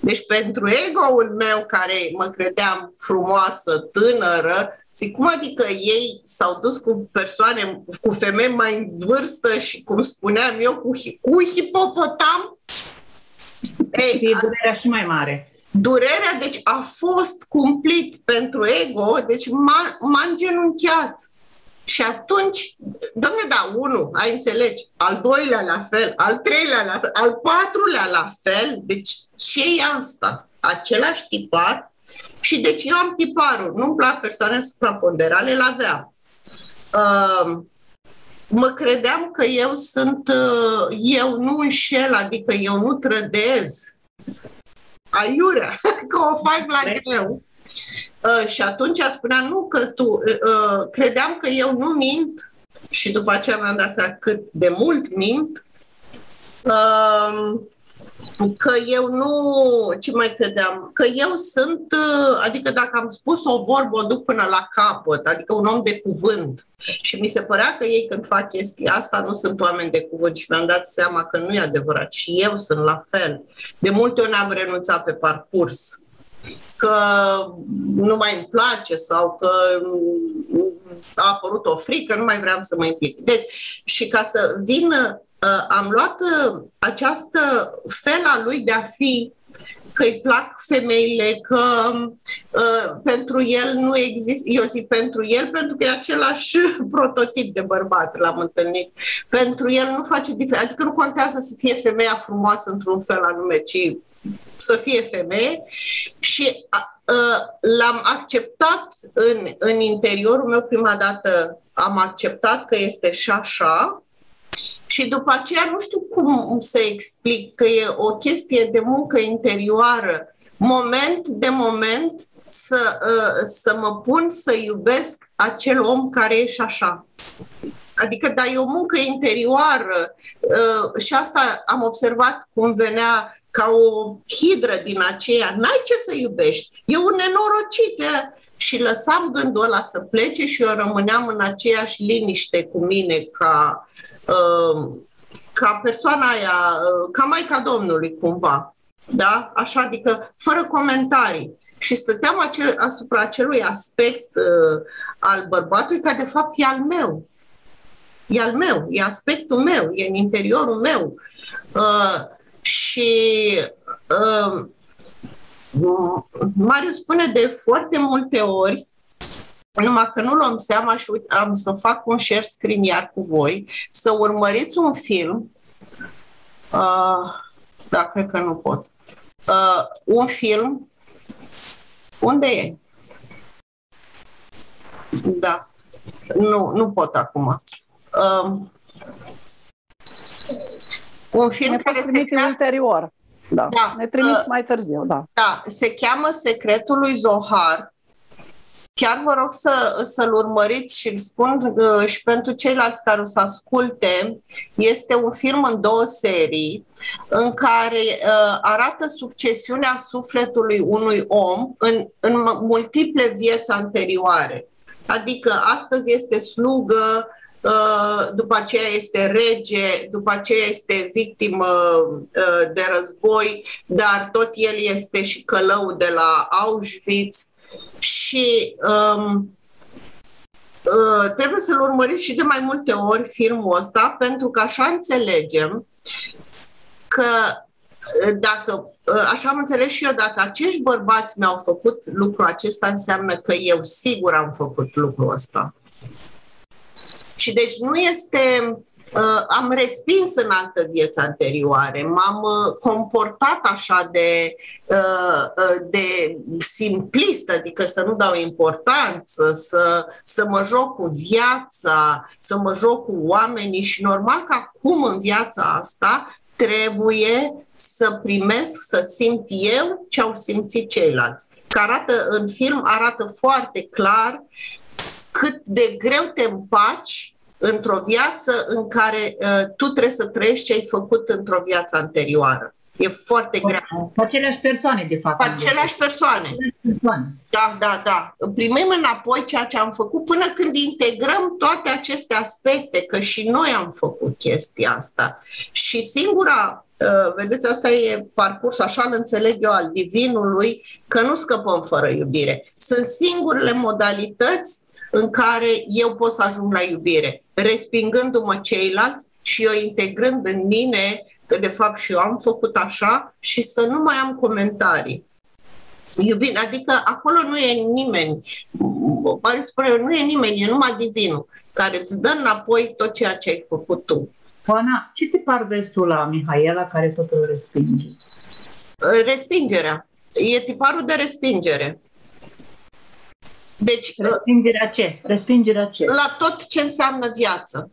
Deci pentru ego-ul meu, care mă credeam frumoasă, tânără, zic, cum adică ei s-au dus cu persoane, cu femei mai în vârstă și, cum spuneam eu, cu, cu hipopotam? Ei, e durerea și mai mare. Durerea, deci, a fost cumplit pentru ego, deci m-a, m-a îngenunchiat. Și atunci, domne, da, unul, ai înțelegi, al doilea la fel, al treilea la fel, al patrulea la fel, deci ce e asta? Același tipar și deci eu am tiparul, nu-mi plac persoane supraponderale, le aveam. Uh, mă credeam că eu sunt, uh, eu nu înșel, adică eu nu trădez, aiurea, că o fac la greu. Uh, și atunci spunea, nu că tu, uh, credeam că eu nu mint și după aceea mi-am dat seama cât de mult mint, uh, că eu nu, ce mai credeam, că eu sunt, uh, adică dacă am spus o vorbă, o duc până la capăt, adică un om de cuvânt. Și mi se părea că ei când fac chestia asta nu sunt oameni de cuvânt și mi-am dat seama că nu e adevărat și eu sunt la fel. De multe ori am renunțat pe parcurs că nu mai îmi place sau că a apărut o frică, nu mai vreau să mă implic. Deci, și ca să vin Uh, am luat uh, această fel a lui de a fi că îi plac femeile, că uh, pentru el nu există, eu zic pentru el, pentru că e același prototip de bărbat, l-am întâlnit. Pentru el nu face diferență, adică nu contează să fie femeia frumoasă într-un fel anume, ci să fie femeie și uh, l-am acceptat în, în interiorul meu. Prima dată, am acceptat că este și așa, și după aceea nu știu cum să explic că e o chestie de muncă interioară, moment de moment să, uh, să mă pun să iubesc acel om care e și așa. Adică, da, e o muncă interioară. Uh, și asta am observat cum venea ca o hidră din aceea. N-ai ce să iubești. E un nenorocit. Și lăsam gândul ăla să plece și eu rămâneam în aceeași liniște cu mine ca Um, ca persoana aia, uh, ca Maica Domnului cumva, da? Așa, adică fără comentarii. Și stăteam acel, asupra acelui aspect uh, al bărbatului, ca de fapt e al meu. E al meu, e aspectul meu, e în interiorul meu. Uh, și uh, Marius spune de foarte multe ori numai că nu luăm seama și uite, am să fac un share screen iar cu voi, să urmăriți un film uh, Da, cred că nu pot. Uh, un film. Unde e? Da. Nu, nu pot acum. Uh, un film ne care se trimite cheamă, ulterior. Da. Da, Ne trimiți uh, mai târziu, da. da, se cheamă Secretul lui Zohar. Chiar vă rog să, să-l urmăriți și îl spun uh, și pentru ceilalți care o să asculte. Este un film în două serii în care uh, arată succesiunea sufletului unui om în, în multiple vieți anterioare. Adică astăzi este slugă, uh, după aceea este rege, după aceea este victimă uh, de război, dar tot el este și călău de la Auschwitz și um, uh, trebuie să-l urmăriți și de mai multe ori filmul ăsta, pentru că așa înțelegem că uh, dacă, uh, așa am înțeles și eu, dacă acești bărbați mi-au făcut lucrul acesta, înseamnă că eu sigur am făcut lucrul ăsta. Și deci nu este uh, am respins în altă vieță anterioare, m-am uh, comportat așa de, uh, uh, de simplistă, adică să nu dau importanță, să, să mă joc cu viața, să mă joc cu oamenii și normal că acum în viața asta trebuie să primesc, să simt eu ce au simțit ceilalți. Că arată în film, arată foarte clar cât de greu te împaci într-o viață în care uh, tu trebuie să trăiești ce ai făcut într-o viață anterioară. E foarte greu. Cu aceleași persoane, de fapt. Cu aceleași persoane. persoane. Da, da, da. Primim înapoi ceea ce am făcut până când integrăm toate aceste aspecte, că și noi am făcut chestia asta. Și singura, uh, vedeți, asta e parcurs, așa îl înțeleg eu, al divinului, că nu scăpăm fără iubire. Sunt singurele modalități în care eu pot să ajung la iubire, respingându-mă ceilalți și eu integrând în mine că de fapt și eu am făcut așa și să nu mai am comentarii. Iubit, adică acolo nu e nimeni, pare spune, nu e nimeni, e numai divinul care îți dă înapoi tot ceea ce ai făcut tu. Oana, ce tipar vezi tu la Mihaela care tot îl respinge? Respingerea. E tiparul de respingere. Deci, Respingerea ce? Respingerea ce? la tot ce înseamnă viață.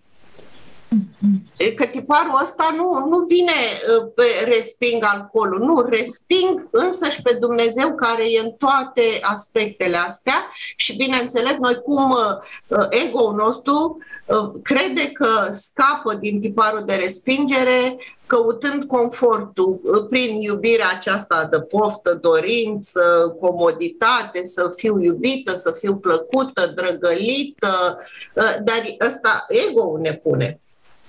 Că tiparul ăsta nu, nu vine uh, pe resping alcoolul, nu, resping însăși pe Dumnezeu care e în toate aspectele astea și bineînțeles noi cum uh, ego-ul nostru uh, crede că scapă din tiparul de respingere căutând confortul prin iubirea aceasta de poftă, dorință, comoditate, să fiu iubită, să fiu plăcută, drăgălită, dar ăsta ego ne pune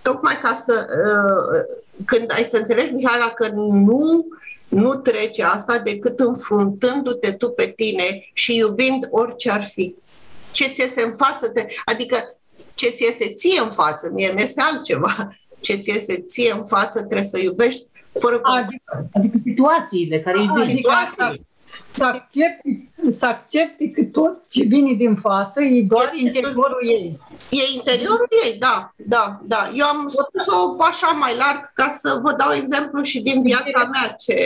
tocmai ca să, uh, când ai să înțelegi, Mihaela, că nu, nu trece asta decât înfruntându-te tu pe tine și iubind orice ar fi. Ce ți iese în față, te, adică ce ți iese ție în față, mie mi este altceva. Ce ți iese ție în față trebuie să iubești fără Adică, adică situațiile care îi vin. situații. Să accepti, să accepti că tot ce vine din față e doar Este interiorul ei. E interiorul ei, da, da, da. Eu am spus-o așa mai larg ca să vă dau exemplu și din viața mea ce...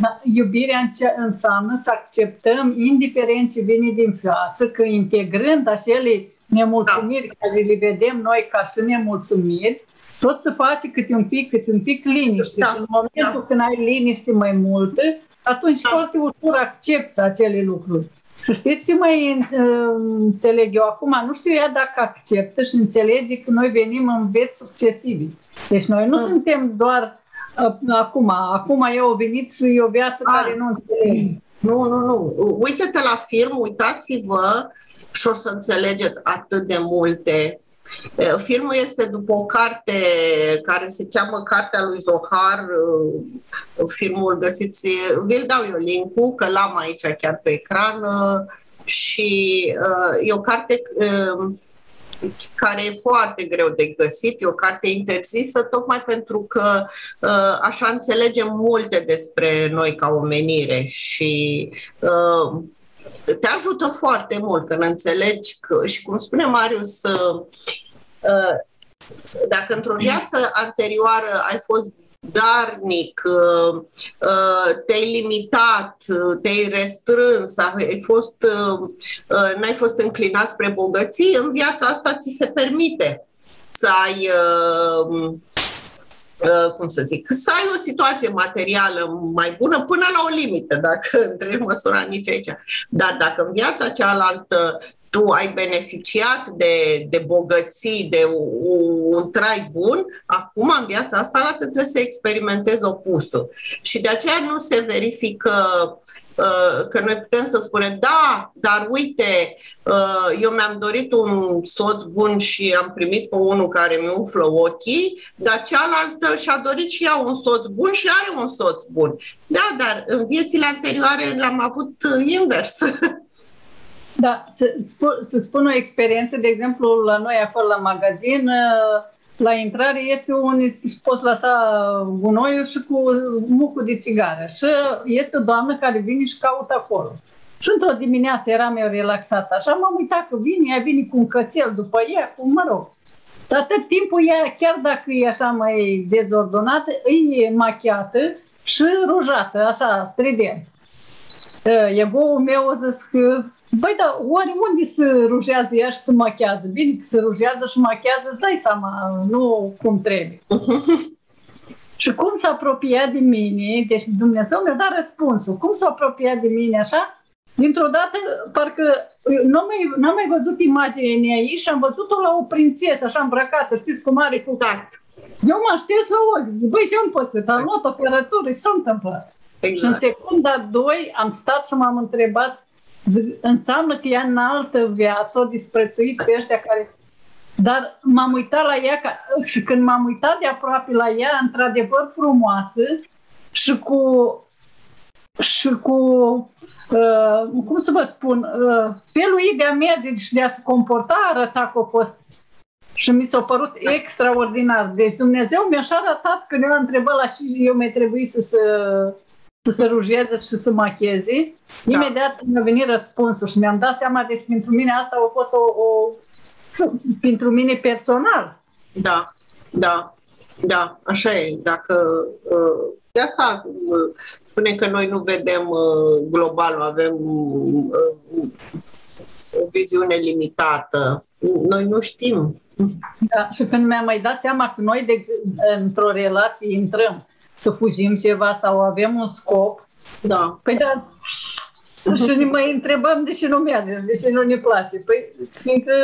Da, iubirea înce- înseamnă să acceptăm, indiferent ce vine din față, că integrând acele nemulțumiri da. care le vedem noi ca și nemulțumiri, tot să face câte un pic, câte un pic liniște. Da, Și în momentul da. când ai liniște mai multă, atunci Da. foarte ușor accepti acele lucruri. Și știți ce mai uh, înțeleg eu acum? Nu știu ea dacă acceptă și înțelege că noi venim în vieți succesive. Deci noi nu Mm. suntem doar uh, acum. Acum eu au venit și e o viață Ah. care nu înțeleg. Nu, nu, nu. Uite-te la film, uitați-vă și o să înțelegeți atât de multe. Eh, Filmul este după o carte care se cheamă Cartea lui Zohar. eh, Filmul găsiți, vi-l dau eu link că l-am aici chiar pe ecran eh, și eh, e o carte eh, care e foarte greu de găsit, e o carte interzisă tocmai pentru că uh, așa înțelegem multe despre noi ca omenire și uh, te ajută foarte mult când înțelegi că, și cum spune Marius, uh, uh, dacă într-o viață anterioară ai fost darnic, uh, uh, te-ai limitat, uh, te-ai restrâns, ai fost, n-ai fost înclinat spre bogății, în viața asta ți se permite să ai cum să zic, să ai o situație materială mai bună până la o limită, dacă între măsura nici aici. Dar dacă în viața cealaltă tu ai beneficiat de, de bogății, de un trai bun, acum în viața asta trebuie să experimentezi opusul. Și de aceea nu se verifică uh, că noi putem să spunem, da, dar uite, uh, eu mi-am dorit un soț bun și am primit pe unul care mi umflă ochii, dar cealaltă și-a dorit și ea un soț bun și are un soț bun. Da, dar în viețile anterioare l-am avut uh, invers. Da, să, să spun o experiență, de exemplu, la noi acolo la magazin, la intrare este un, poți lăsa gunoiul și cu mucul de țigară. Și este o doamnă care vine și caută acolo. Și într-o dimineață eram eu relaxată, așa m-am uitat că vine, ea vine cu un cățel după ea, cu mă rog. Dar tot timpul ea, chiar dacă e așa mai dezordonată, e machiată și rujată, așa, strident. Egoul meu a zis că Băi, dar oare unde se rujează ea și se machează? Bine că se rujează și machează, îți dai seama, nu cum trebuie. și cum s-a apropiat de mine, deci Dumnezeu mi-a dat răspunsul, cum s-a apropiat de mine așa, dintr-o dată, parcă nu am mai, n-am mai văzut imaginea ei și am văzut-o la o prințesă, așa îmbrăcată, știți cum are cu... Exact. Eu m-am șters la ochi, zic, băi, și-am pățit, am luat apărătură și s-a întâmplat. Exact. Și în secunda 2 am stat și m-am întrebat Zic, înseamnă că ea în altă viață o disprețuit pe ăștia care... Dar m-am uitat la ea ca... și când m-am uitat de aproape la ea, într-adevăr frumoasă și cu și cu, uh, cum să vă spun, uh, felul ei de a merge și de a se comporta arăta că a fost și mi s-a părut extraordinar. Deci Dumnezeu mi-a arătat că ne-a întrebat la și eu mi-a trebuit să se să se rujeze și să macheze. Da. Imediat mi-a venit răspunsul și mi-am dat seama, deci pentru mine asta a fost o, o pentru mine personal. Da, da, da, așa e. Dacă uh, de asta uh, spune că noi nu vedem uh, globalul, avem o viziune limitată. Noi nu știm. Da, și când mi-am mai dat seama că noi de, într-o relație intrăm să fugim ceva sau avem un scop. Da. Păi da, și ne mai întrebăm de ce nu merge, de ce nu ne place. Păi, fiindcă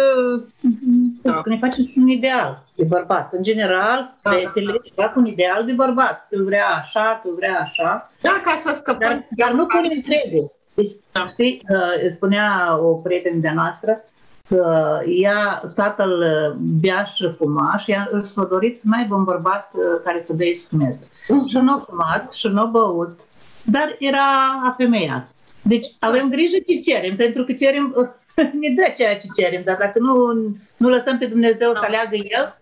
da. ne facem un ideal de bărbat. În general, da, fetele da, fac un ideal de bărbat. Tu vrea așa, tu vrea așa. Da, ca să scăpăm. Dar, dar nu pune trebuie. Deci, da. știi, uh, spunea o prietenă de noastră, că ea, tatăl uh, bea și fumaș și ea își a dorit să mai aibă un bărbat uh, care să dea fumeze. Uh-huh. Și nu a fumat și nu a băut, dar era afemeiat. Deci avem grijă ce cerem, pentru că cerem, ne dă ceea ce cerem, dar dacă nu, nu lăsăm pe Dumnezeu da. să aleagă El,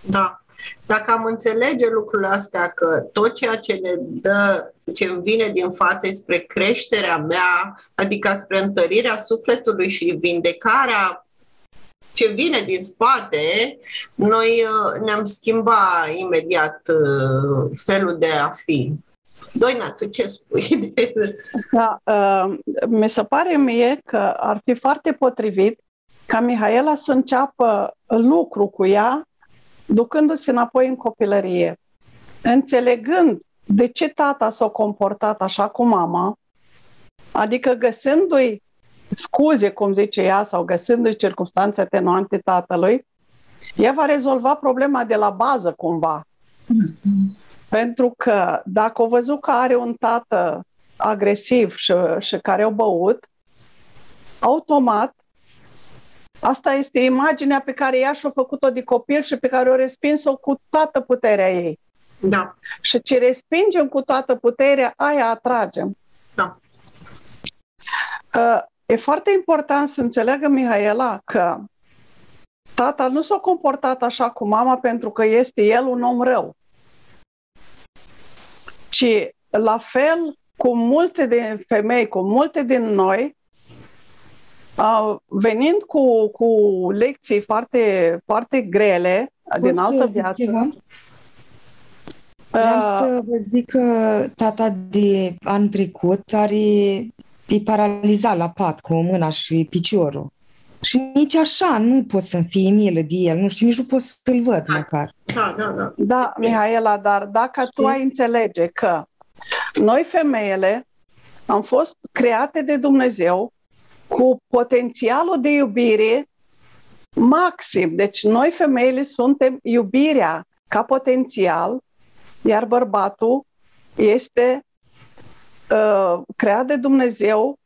da. Dacă am înțelege lucrurile astea, că tot ceea ce ne dă, ce îmi vine din față spre creșterea mea, adică spre întărirea sufletului și vindecarea ce vine din spate, noi uh, ne-am schimbat imediat uh, felul de a fi. Doina, tu ce spui? Da, uh, mi se pare mie că ar fi foarte potrivit ca Mihaela să înceapă lucru cu ea, ducându-se înapoi în copilărie, înțelegând de ce tata s-a comportat așa cu mama, adică găsându-i scuze, cum zice ea, sau găsându-i circunstanțe atenuante tatălui, ea va rezolva problema de la bază cumva. Mm-hmm. Pentru că dacă o văzut că are un tată agresiv și, și care o băut, automat asta este imaginea pe care ea și-a făcut-o de copil și pe care o respins-o cu toată puterea ei. Da. Și ce respingem cu toată puterea, aia atragem. Da. Uh, E foarte important să înțeleagă Mihaela că tatăl nu s-a comportat așa cu mama pentru că este el un om rău, ci la fel cu multe din femei, cu multe din noi, venind cu, cu lecții foarte, foarte grele din altă viață. Ceva? Vreau să vă zic că tata de an trecut are, e paralizat la pat cu mâna și piciorul. Și nici așa nu pot să-mi fie milă de el, nu știu, nici nu pot să-l văd măcar. Da, da, da. Da, Mihaela, dar dacă tu ai înțelege că noi femeile am fost create de Dumnezeu cu potențialul de iubire maxim. Deci noi femeile suntem iubirea ca potențial, iar bărbatul este uh, creat de Dumnezeu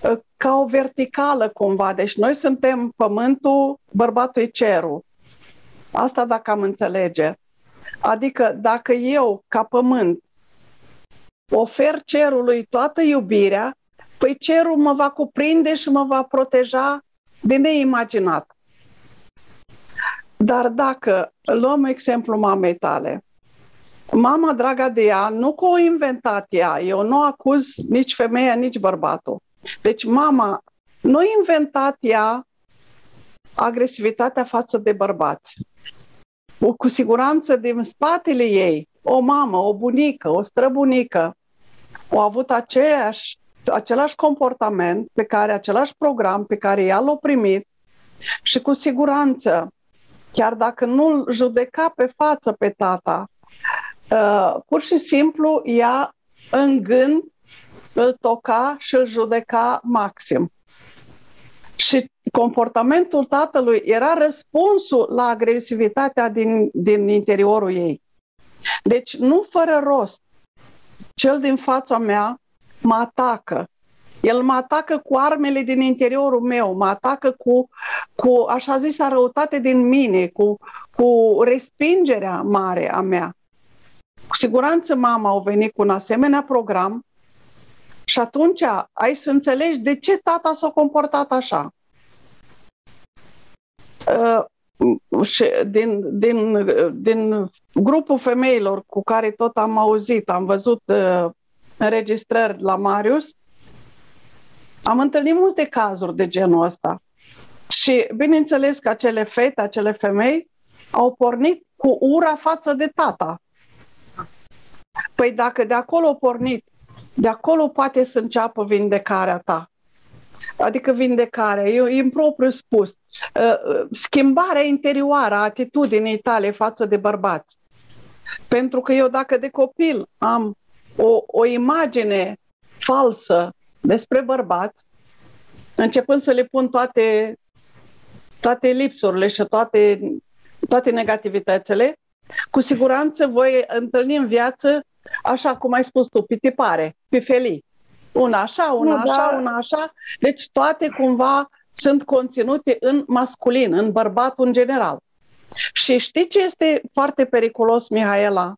uh, ca o verticală cumva. Deci noi suntem pământul, bărbatul e cerul. Asta dacă am înțelege. Adică dacă eu, ca pământ, ofer cerului toată iubirea, păi cerul mă va cuprinde și mă va proteja de neimaginat. Dar dacă luăm exemplu mamei tale, mama, draga de ea, nu că o inventat ea, eu nu acuz nici femeia, nici bărbatul. Deci mama nu a inventat ea agresivitatea față de bărbați. Cu siguranță din spatele ei, o mamă, o bunică, o străbunică, au avut aceeași, același comportament, pe care, același program pe care ea l-a primit și cu siguranță, chiar dacă nu judeca pe față pe tata, uh, pur și simplu ea în gând îl toca și îl judeca maxim. Și comportamentul tatălui era răspunsul la agresivitatea din, din interiorul ei. Deci, nu fără rost, cel din fața mea mă atacă. El mă atacă cu armele din interiorul meu, mă atacă cu, cu așa zis, răutate din mine, cu, cu respingerea mare a mea. Cu siguranță mama a venit cu un asemenea program și atunci ai să înțelegi de ce tata s-a comportat așa. Uh, și din, din, din grupul femeilor cu care tot am auzit, am văzut uh, înregistrări la Marius, am întâlnit multe cazuri de genul ăsta. Și bineînțeles că acele fete, acele femei au pornit cu ura față de tata. Păi dacă de acolo au pornit, de acolo poate să înceapă vindecarea ta adică vindecarea, e impropriu spus, uh, uh, schimbarea interioară a atitudinii tale față de bărbați. Pentru că eu dacă de copil am o, o imagine falsă despre bărbați, începând să le pun toate, toate lipsurile și toate, toate negativitățile, cu siguranță voi întâlni în viață, așa cum ai spus tu, pitipare, pifelii. Una așa, una nu, așa, dar... una așa. Deci toate cumva sunt conținute în masculin, în bărbatul în general. Și știi ce este foarte periculos, Mihaela?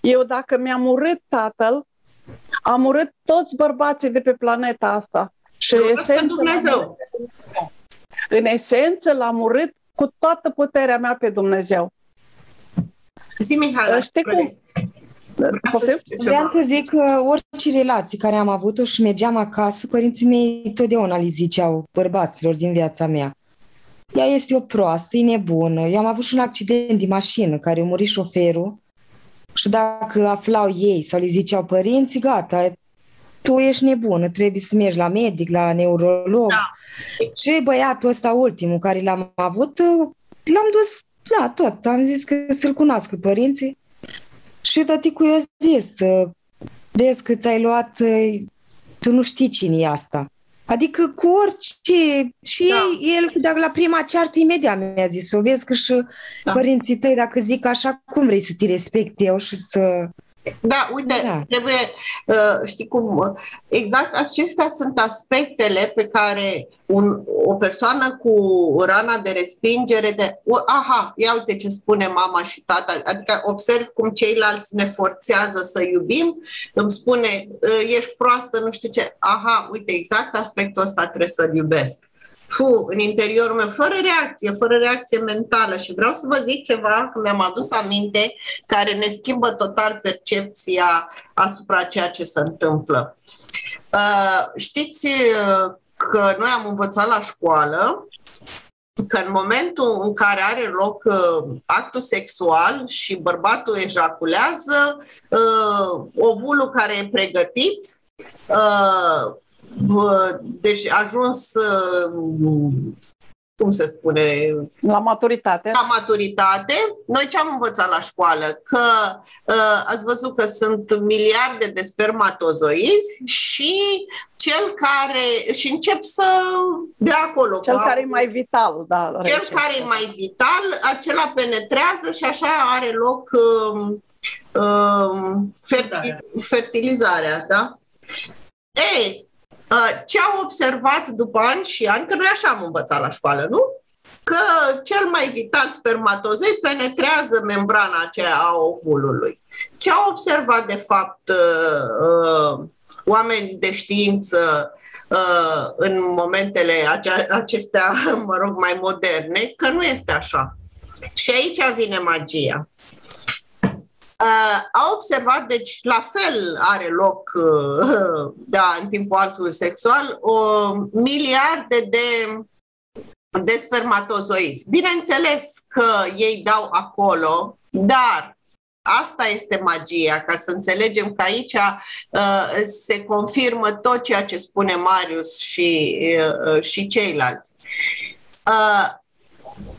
Eu dacă mi-am urât tatăl, am urât toți bărbații de pe planeta asta. Și în esență, Dumnezeu. În esență l-am urât cu toată puterea mea pe Dumnezeu. Zi, Mihaela, Știi cum? Vreau să zic că orice relații care am avut-o și mergeam acasă, părinții mei totdeauna li ziceau bărbaților din viața mea. Ea este o proastă, e nebună. Eu am avut și un accident de mașină care a murit șoferul și dacă aflau ei sau le ziceau părinții, gata, tu ești nebună, trebuie să mergi la medic, la neurolog. Da. Și băiatul ăsta ultimul care l-am avut, l-am dus, da, tot. Am zis că să-l cunoască părinții. Și tăticul i-a zis, vezi că ți-ai luat, tu nu știi cine e asta. Adică cu orice... Și da. el, dacă la prima ceartă, imediat mi-a zis, o vezi că și da. părinții tăi, dacă zic așa, cum vrei să te respecti eu și să... Da, uite, da. trebuie, uh, știi cum, exact acestea sunt aspectele pe care un, o persoană cu rana de respingere, de, aha, ia uite ce spune mama și tata, adică observ cum ceilalți ne forțează să iubim, îmi spune, uh, ești proastă, nu știu ce, aha, uite, exact aspectul ăsta trebuie să-l iubesc fu, în interiorul meu, fără reacție, fără reacție mentală. Și vreau să vă zic ceva, că mi-am adus aminte, care ne schimbă total percepția asupra ceea ce se întâmplă. Uh, știți uh, că noi am învățat la școală că în momentul în care are loc uh, actul sexual și bărbatul ejaculează, uh, ovulul care e pregătit, uh, deci ajuns cum se spune? La maturitate. La maturitate. Noi ce am învățat la școală? Că uh, ați văzut că sunt miliarde de spermatozoizi și cel care și încep să de acolo. Cel care e mai vital, da. Cel rece. care e mai vital, acela penetrează și așa are loc uh, uh, fertil, fertilizarea, da? Ei, Uh, ce am observat după ani și ani, că noi așa am învățat la școală, nu? Că cel mai vital spermatozoid penetrează membrana aceea a ovulului. Ce au observat, de fapt, uh, uh, oamenii de știință în momentele acestea, mă rog, mai moderne, că nu este așa. Și aici vine magia. Uh, a observat, deci la fel are loc uh, da, în timpul actului sexual o miliarde de, de spermatozoizi. Bineînțeles că ei dau acolo, dar Asta este magia, ca să înțelegem că aici uh, se confirmă tot ceea ce spune Marius și, uh, și ceilalți. Uh,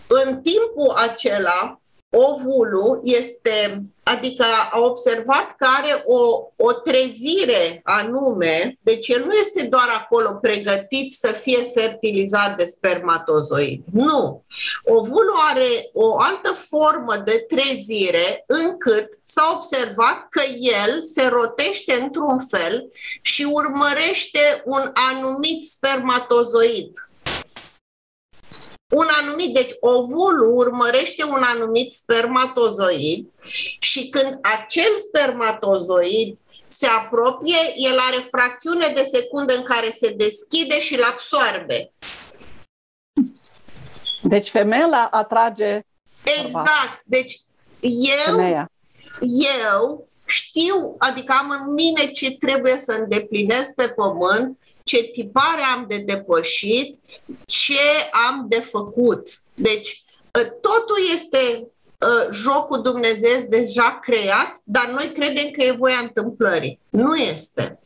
în timpul acela, ovulul este, adică a observat că are o, o trezire anume, deci el nu este doar acolo pregătit să fie fertilizat de spermatozoid. Nu. Ovulul are o altă formă de trezire încât s-a observat că el se rotește într-un fel și urmărește un anumit spermatozoid un anumit, deci ovulul urmărește un anumit spermatozoid și când acel spermatozoid se apropie, el are fracțiune de secundă în care se deschide și îl absorbe. Deci femeia atrage Exact. Deci eu, femeia. eu știu, adică am în mine ce trebuie să îndeplinesc pe pământ ce tipare am de depășit, ce am de făcut. Deci, ă, totul este uh, jocul Dumnezeu deja creat, dar noi credem că e voia întâmplării. Nu este.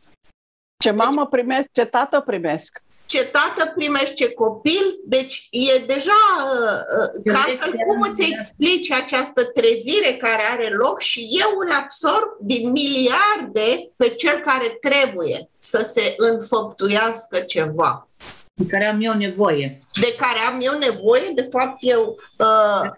Ce mamă primesc, ce tată primesc ce tată primește copil, deci e deja, uh, uh, ca altfel, cum îți explici această trezire care are loc și eu îl absorb din miliarde pe cel care trebuie să se înfăptuiască ceva. De care am eu nevoie. De care am eu nevoie, de fapt eu... Uh...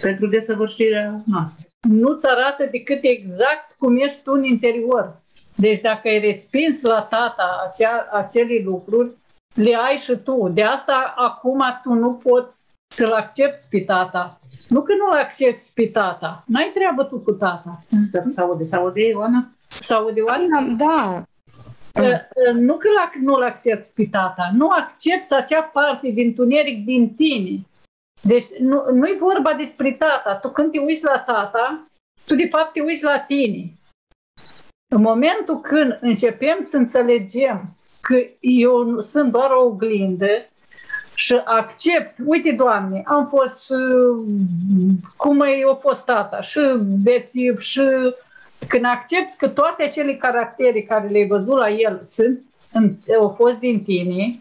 Pentru desăvârșirea noastră. Nu-ți arată decât exact cum ești tu în interior. Deci dacă ai respins la tata acea, acele lucruri, le ai și tu. De asta acum tu nu poți să-l accepti pe tata. Nu că nu-l accepti pe tata. N-ai treabă tu cu tata. Se aude, se aude, Ioana? Se aude, Ioana? Da. Nu că nu-l accepti pe tata, nu accepti acea parte din tuneric din tine. Deci nu, nu-i vorba despre tata. Tu când te uiți la tata, tu de fapt te uiți la tine. În momentul când începem să înțelegem că eu sunt doar o oglindă și accept, uite, Doamne, am fost și cum e a fost tata, și bețiv, și când accepti că toate acele caractere care le-ai văzut la el sunt, au fost din tine,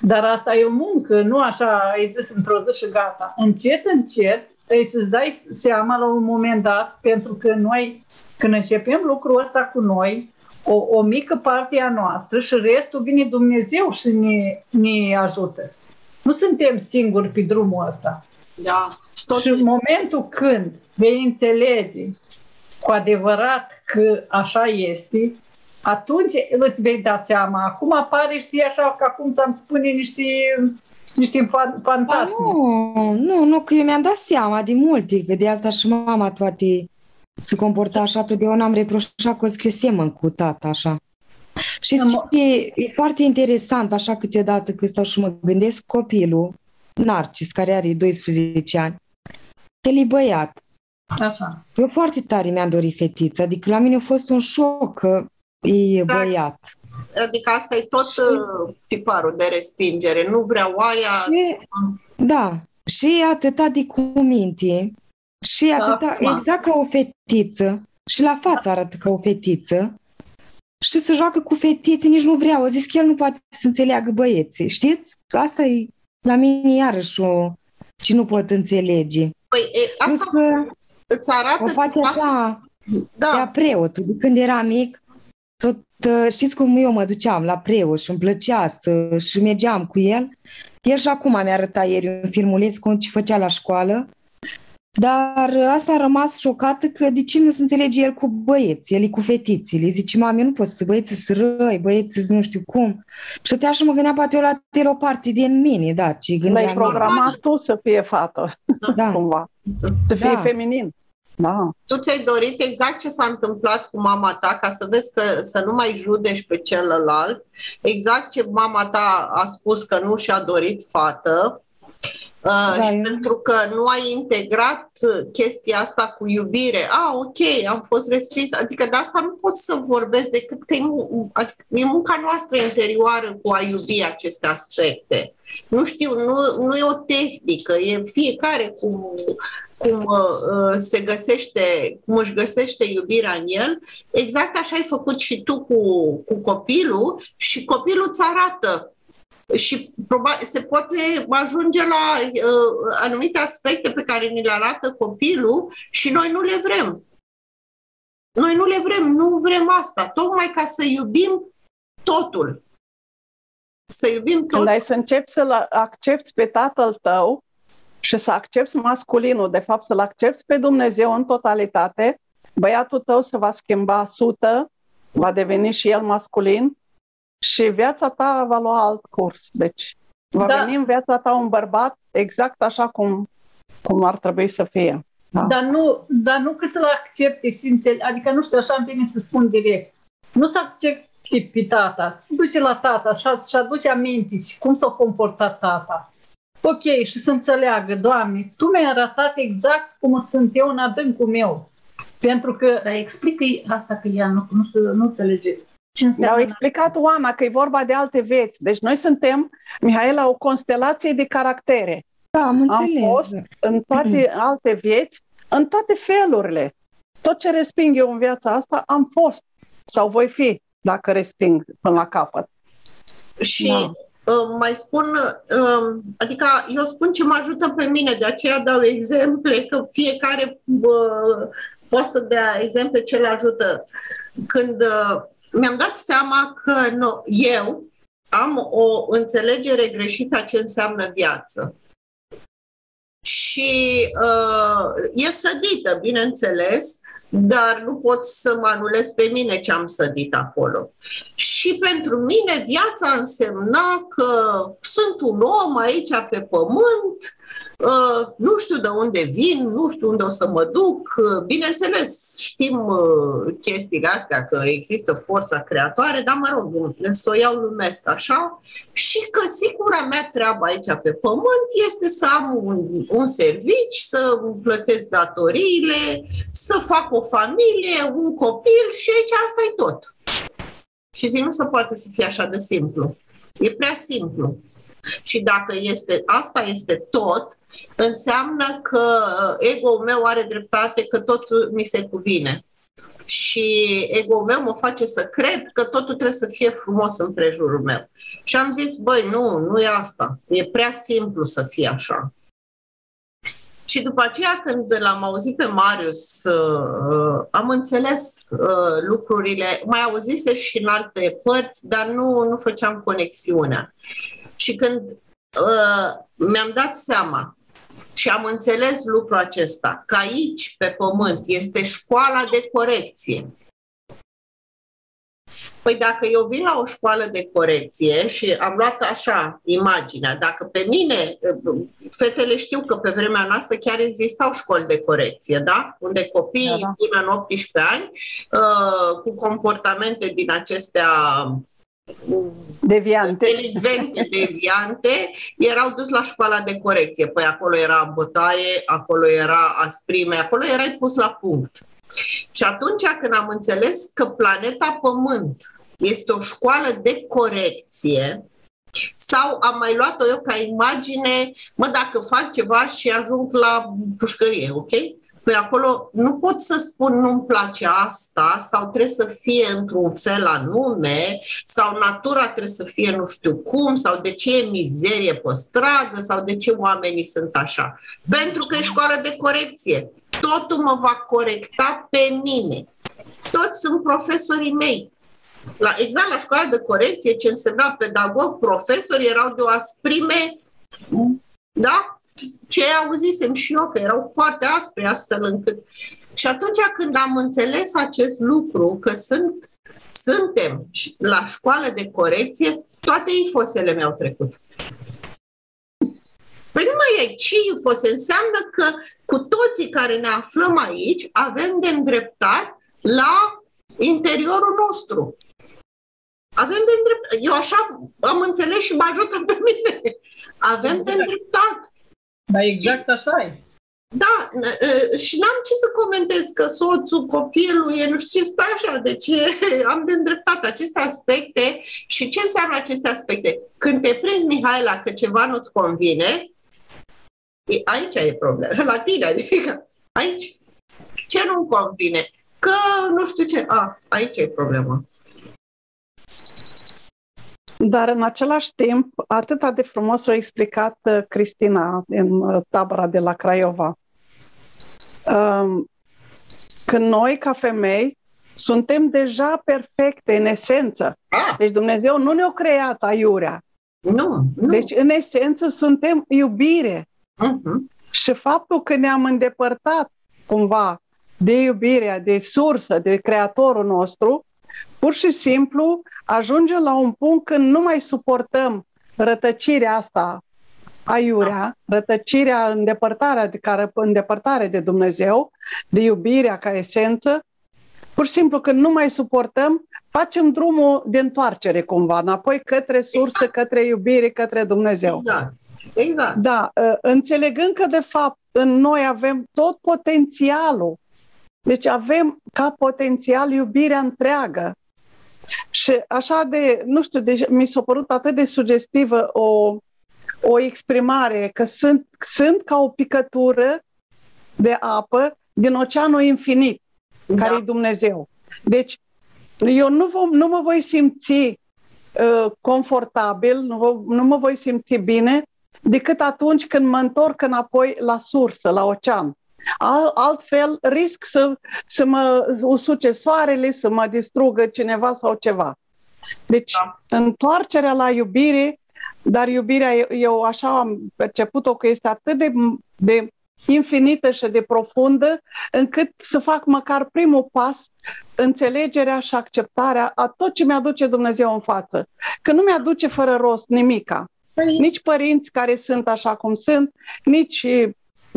dar asta e o muncă, nu așa ai zis într-o zi și gata. Încet, încet, ei să-ți dai seama la un moment dat, pentru că noi, când începem lucrul ăsta cu noi, o, o mică parte a noastră și restul vine Dumnezeu și ne, ne ajută. Nu suntem singuri pe drumul ăsta. Da. Tot și în momentul când vei înțelege cu adevărat că așa este, atunci îți vei da seama. Acum apare, știi, așa, că acum ți-am spune niște niște fantasme. nu, nu, nu, că eu mi-am dat seama de multe, că de asta și mama toate se comporta așa, totdeauna am reproșat că eu semăn cu tata așa. Și e, e foarte interesant, așa câteodată când stau și mă gândesc, copilul, Narcis, care are 12 ani, el e băiat. Așa. Eu foarte tare mi-am dorit fetiță, adică la mine a fost un șoc că e da. băiat. Adică asta e tot și... tiparul de respingere. Nu vreau aia... Și, da, și atâta de cuminte, și atâta, Acum. exact ca o fetiță, și la față arată ca o fetiță, și să joacă cu fetițe, nici nu vreau. A zis că el nu poate să înțeleagă băieții. Știți? Asta e la mine iarăși o... ce nu pot înțelege. Păi, e, asta că îți arată... O face așa, da. de preotul. Când era mic, tot, uh, știți cum eu mă duceam la preot și îmi plăcea să, și mergeam cu el. El și acum mi-a arătat ieri un filmuleț cum ce făcea la școală dar asta a rămas șocată că de ce nu se înțelege el cu băieți, el e cu fetițele. Zice, mami, nu pot să băieți să răi, băieți nu știu cum. Și te așa mă gândeam poate eu la o parte din mine, da, ce gândeam. L-ai programat tu să fie fată, da. cumva, să fie da. feminin. Da. Tu ți-ai dorit exact ce s-a întâmplat cu mama ta, ca să vezi că să nu mai judești pe celălalt, exact ce mama ta a spus că nu și-a dorit fată, Uh, da, și pentru că nu ai integrat chestia asta cu iubire. Ah, ok, am fost respins. Adică de asta nu pot să vorbesc decât că e, adică e munca noastră interioară cu a iubi aceste aspecte. Nu știu, nu, nu e o tehnică, e fiecare cum, cum uh, se găsește, cum își găsește iubirea în el. Exact așa ai făcut și tu cu, cu copilul și copilul îți arată și probabil se poate ajunge la uh, anumite aspecte pe care ni le arată copilul și noi nu le vrem. Noi nu le vrem, nu vrem asta, tocmai ca să iubim totul. Să iubim totul. Când ai să începi să-l accepti pe tatăl tău și să accepti masculinul, de fapt să-l accepti pe Dumnezeu în totalitate, băiatul tău se va schimba sută, va deveni și el masculin și viața ta va lua alt curs. Deci va da. veni în viața ta un bărbat exact așa cum, cum ar trebui să fie. Da. Dar, nu, dar nu că să-l accepte simțel, adică nu știu, așa îmi vine să spun direct. Nu să accepte pe tata, să duce la tata și, și aduce amintiți cum s-a comportat tata. Ok, și să înțeleagă, Doamne, Tu mi-ai arătat exact cum sunt eu în adâncul meu. Pentru că... Dar explică asta că ea nu, nu, nu, nu înțelege ce au explicat Oana că e vorba de alte vieți. Deci noi suntem, Mihaela, o constelație de caractere. Da, am înțeles. Am fost în toate alte vieți, în toate felurile. Tot ce resping eu în viața asta, am fost sau voi fi, dacă resping până la capăt. Și da. Uh, mai spun, uh, adică eu spun ce mă ajută pe mine, de aceea dau exemple, că fiecare uh, poate să dea exemple ce le ajută. Când uh, mi-am dat seama că nu, eu am o înțelegere greșită a ce înseamnă viață. Și uh, e sădită, bineînțeles, dar nu pot să mă anulez pe mine ce am sădit acolo. Și pentru mine viața însemna că sunt un om aici pe pământ, Uh, nu știu de unde vin, nu știu unde o să mă duc. Uh, bineînțeles, știm uh, chestiile astea, că există forța creatoare, dar mă rog, să o iau lumesc așa și că singura mea treabă aici pe pământ este să am un, un servici, să plătesc datoriile, să fac o familie, un copil și aici asta e tot. Și zi, nu se poate să fie așa de simplu. E prea simplu. Și dacă este, asta este tot, înseamnă că uh, ego-ul meu are dreptate, că totul mi se cuvine. Și ego-ul meu mă face să cred că totul trebuie să fie frumos în prejurul meu. Și am zis, băi, nu, nu e asta. E prea simplu să fie așa. Și după aceea, când l-am auzit pe Marius, uh, am înțeles uh, lucrurile, mai auzise și în alte părți, dar nu, nu făceam conexiunea. Și când uh, mi-am dat seama și am înțeles lucrul acesta, că aici, pe pământ, este școala de corecție. Păi dacă eu vin la o școală de corecție și am luat așa imaginea, dacă pe mine, fetele știu că pe vremea noastră chiar existau școli de corecție, da? Unde copiii da, da. până în 18 ani, uh, cu comportamente din acestea deviante. delicvente, deviante, erau dus la școala de corecție. Păi acolo era bătaie, acolo era asprime, acolo erai pus la punct. Și atunci când am înțeles că planeta Pământ este o școală de corecție sau am mai luat-o eu ca imagine, mă, dacă fac ceva și ajung la pușcărie, ok? Păi acolo nu pot să spun nu-mi place asta sau trebuie să fie într-un fel anume sau natura trebuie să fie nu știu cum sau de ce e mizerie pe stradă sau de ce oamenii sunt așa. Pentru că e școală de corecție. Totul mă va corecta pe mine. Toți sunt profesorii mei. La, exact la școala de corecție, ce însemna pedagog, profesori erau de o asprime, da? Ce auzisem și eu, că erau foarte aspre astfel încât... Și atunci când am înțeles acest lucru, că sunt, suntem la școală de corecție, toate infosele mi-au trecut. Păi nu mai e ce infose, înseamnă că cu toții care ne aflăm aici avem de îndreptat la interiorul nostru. Avem de îndreptat. Eu așa am înțeles și mă ajută pe mine. Avem de îndreptat. Da, exact așa e. Da, și n-am ce să comentez că soțul, copilul e nu știu ce, stai așa, deci am de îndreptat aceste aspecte și ce înseamnă aceste aspecte? Când te prinzi, Mihaela, că ceva nu-ți convine, aici e problema, la tine, adică aici. Ce nu-mi convine? Că nu știu ce, a, aici e problema. Dar în același timp, atât de frumos o explicat uh, Cristina în uh, tabăra de la Craiova. Um, că noi, ca femei, suntem deja perfecte în esență. Ah. Deci Dumnezeu nu ne-a creat aiurea. Nu, nu. Deci, în esență, suntem iubire. Uh-huh. Și faptul că ne-am îndepărtat cumva de iubirea, de sursă, de creatorul nostru, Pur și simplu ajungem la un punct când nu mai suportăm rătăcirea asta aiurea, rătăcirea, îndepărtarea de care, îndepărtare de Dumnezeu, de iubirea ca esență, pur și simplu când nu mai suportăm, facem drumul de întoarcere cumva, înapoi către sursă, exact. către iubire, către Dumnezeu. Exact. Exact. Da, ă, înțelegând că de fapt în noi avem tot potențialul deci avem ca potențial iubirea întreagă. Și așa de, nu știu, de, mi s-a părut atât de sugestivă o, o exprimare că sunt, sunt ca o picătură de apă din oceanul infinit, da. care e Dumnezeu. Deci, eu nu, vom, nu mă voi simți uh, confortabil, nu, vă, nu mă voi simți bine decât atunci când mă întorc înapoi la sursă, la ocean. Altfel, risc să, să mă usuce soarele, să mă distrugă cineva sau ceva. Deci, da. întoarcerea la iubire, dar iubirea, eu așa am perceput-o că este atât de, de infinită și de profundă, încât să fac măcar primul pas, înțelegerea și acceptarea a tot ce mi-aduce Dumnezeu în față. Că nu mi-aduce fără rost nimica. Păi... Nici părinți care sunt așa cum sunt, nici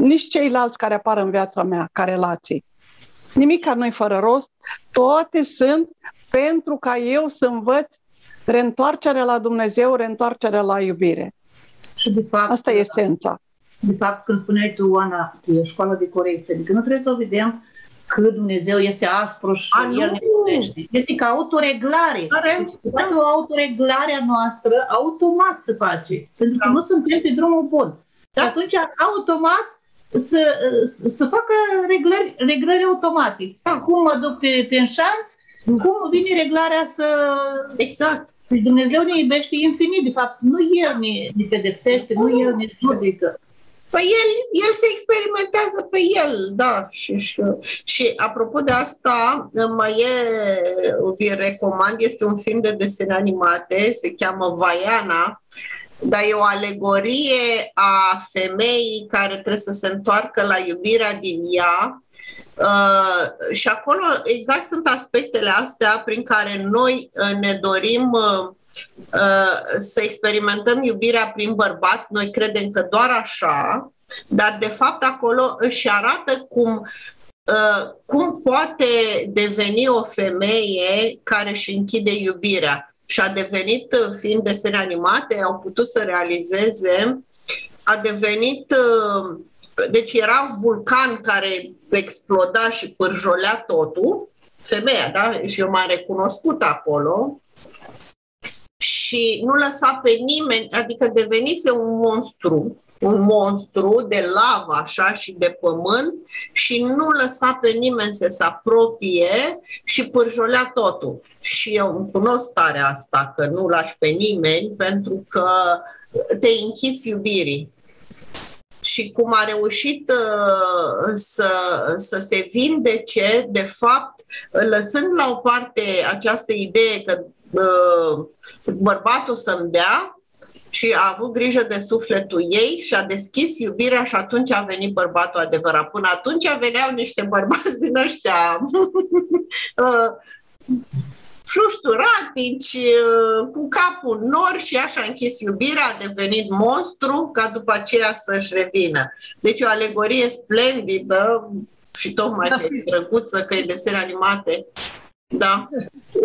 nici ceilalți care apar în viața mea ca relații. Nimic nu-i fără rost, toate sunt pentru ca eu să învăț reîntoarcerea la Dumnezeu, reîntoarcerea la iubire. Și de fapt, Asta e esența. De fapt, când spuneai tu, Ana, că e școală de corecție, adică nu trebuie să o vedem că Dumnezeu este aspru și A, El ne iubește. Este ca autoreglare. Deci, da. o autoreglare a noastră automat se face. Pentru că da. nu suntem pe drumul bun. Da. Și atunci, automat, să, să facă reglări, reglări automatic. Cum mă duc pe, pe șanț, cum vine reglarea să... Exact. Deci Dumnezeu ne iubește infinit, de fapt. Nu El ne, ne pedepsește, nu El ne judecă. Păi el, el se experimentează pe el, da. Și, și, și apropo de asta, mai e, vi recomand, este un film de desene animate, se cheamă Vaiana, dar e o alegorie a femeii care trebuie să se întoarcă la iubirea din ea. Uh, și acolo exact sunt aspectele astea prin care noi uh, ne dorim uh, uh, să experimentăm iubirea prin bărbat. Noi credem că doar așa, dar de fapt acolo își arată cum uh, cum poate deveni o femeie care își închide iubirea și a devenit, uh, fiind desene animate, au putut să realizeze, a devenit, uh, deci era vulcan care exploda și pârjolea totul, femeia, da? Și eu m-am recunoscut acolo. și nu lăsa pe nimeni, adică devenise un monstru, un monstru de lavă așa și de pământ și nu lăsa pe nimeni să se apropie și pârjolea totul. Și eu îmi cunosc starea asta, că nu lași pe nimeni pentru că te închizi iubirii și cum a reușit uh, să, să se vindece, de fapt, lăsând la o parte această idee că uh, bărbatul să-mi dea, și a avut grijă de sufletul ei și a deschis iubirea și atunci a venit bărbatul adevărat. Până atunci veneau niște bărbați din ăștia uh, flușturatici, uh, cu capul nor și așa închis iubirea, a devenit monstru ca după aceea să-și revină. Deci o alegorie splendidă și tocmai da. de drăguță că e desene animate. Da.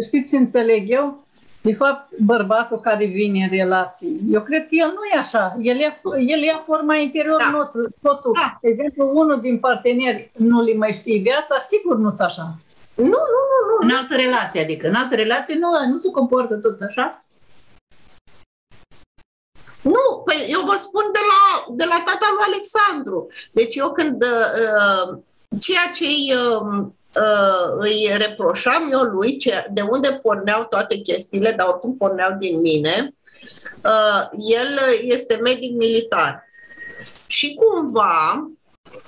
Știți, înțeleg eu, de fapt, bărbatul care vine în relații, eu cred că el nu e așa. El ia, el ia forma interiorul da. nostru. Totul. Da. De exemplu, unul din parteneri nu li mai știe viața, sigur nu s așa. Nu, nu, nu, nu. În altă relație, adică în altă relație nu, nu se comportă tot așa? Nu, păi eu vă spun de la, de la tata lui Alexandru. Deci eu când uh, ceea ce îi, uh, uh, îi reproșam eu lui, ce, de unde porneau toate chestiile, dar oricum porneau din mine, uh, el este medic militar. Și cumva,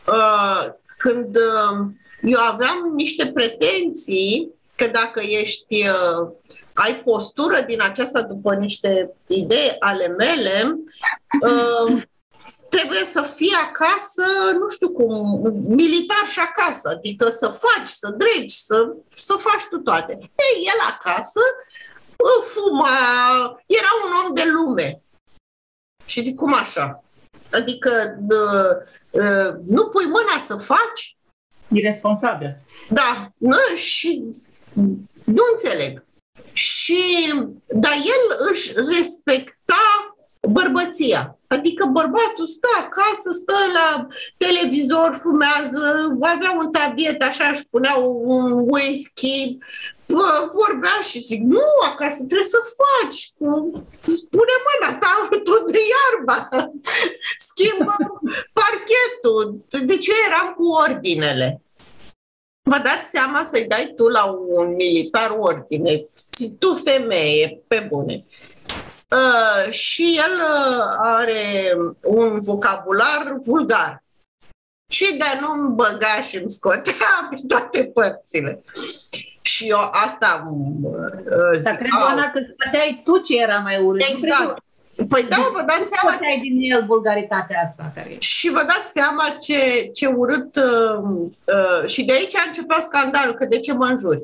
uh, când uh, eu aveam niște pretenții că dacă ești, uh, ai postură din aceasta după niște idei ale mele, uh, trebuie să fii acasă, nu știu cum, militar și acasă, adică să faci, să dregi, să, să faci tu toate. Ei, el acasă fuma, era un om de lume. Și zic, cum așa? Adică uh, uh, nu pui mâna să faci? Irresponsabil. Da, nu, și nu înțeleg. Și, dar el își respecta bărbăția. Adică bărbatul stă acasă, stă la televizor, fumează, avea un tabiet, așa, își punea un whisky, vorbea și zic, nu, acasă trebuie să faci, spune mâna ta tot de iarba, schimbă parchetul. Deci eu eram cu ordinele. Vă dați seama să-i dai tu la un militar ordine, tu femeie, pe bune. Uh, și el uh, are un vocabular vulgar. Și de nu-mi băga și îmi scotea pe toate părțile. Și eu asta uh, Dar cred, Oana, că scoteai tu ce era mai urât. Exact. Păi da, vă dați seama... Scoteai din el vulgaritatea asta. Care... Și vă dați seama ce, ce urât... Uh, uh, și de aici a început scandalul, că de ce mă înjuri?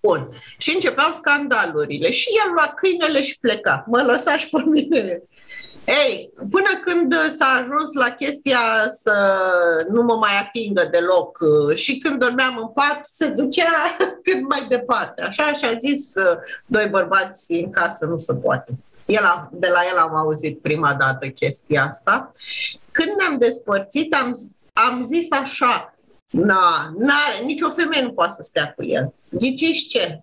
Bun. Și începeau scandalurile. Și el lua câinele și pleca. Mă lăsa și pe mine. Ei, până când s-a ajuns la chestia să nu mă mai atingă deloc și când dormeam în pat, se ducea cât mai departe. Așa și a zis doi bărbați în casă, nu se poate. El a, de la el am auzit prima dată chestia asta. Când ne-am despărțit, am, am zis așa, na, n-are, nicio femeie nu poate să stea cu el. Ghiciți ce?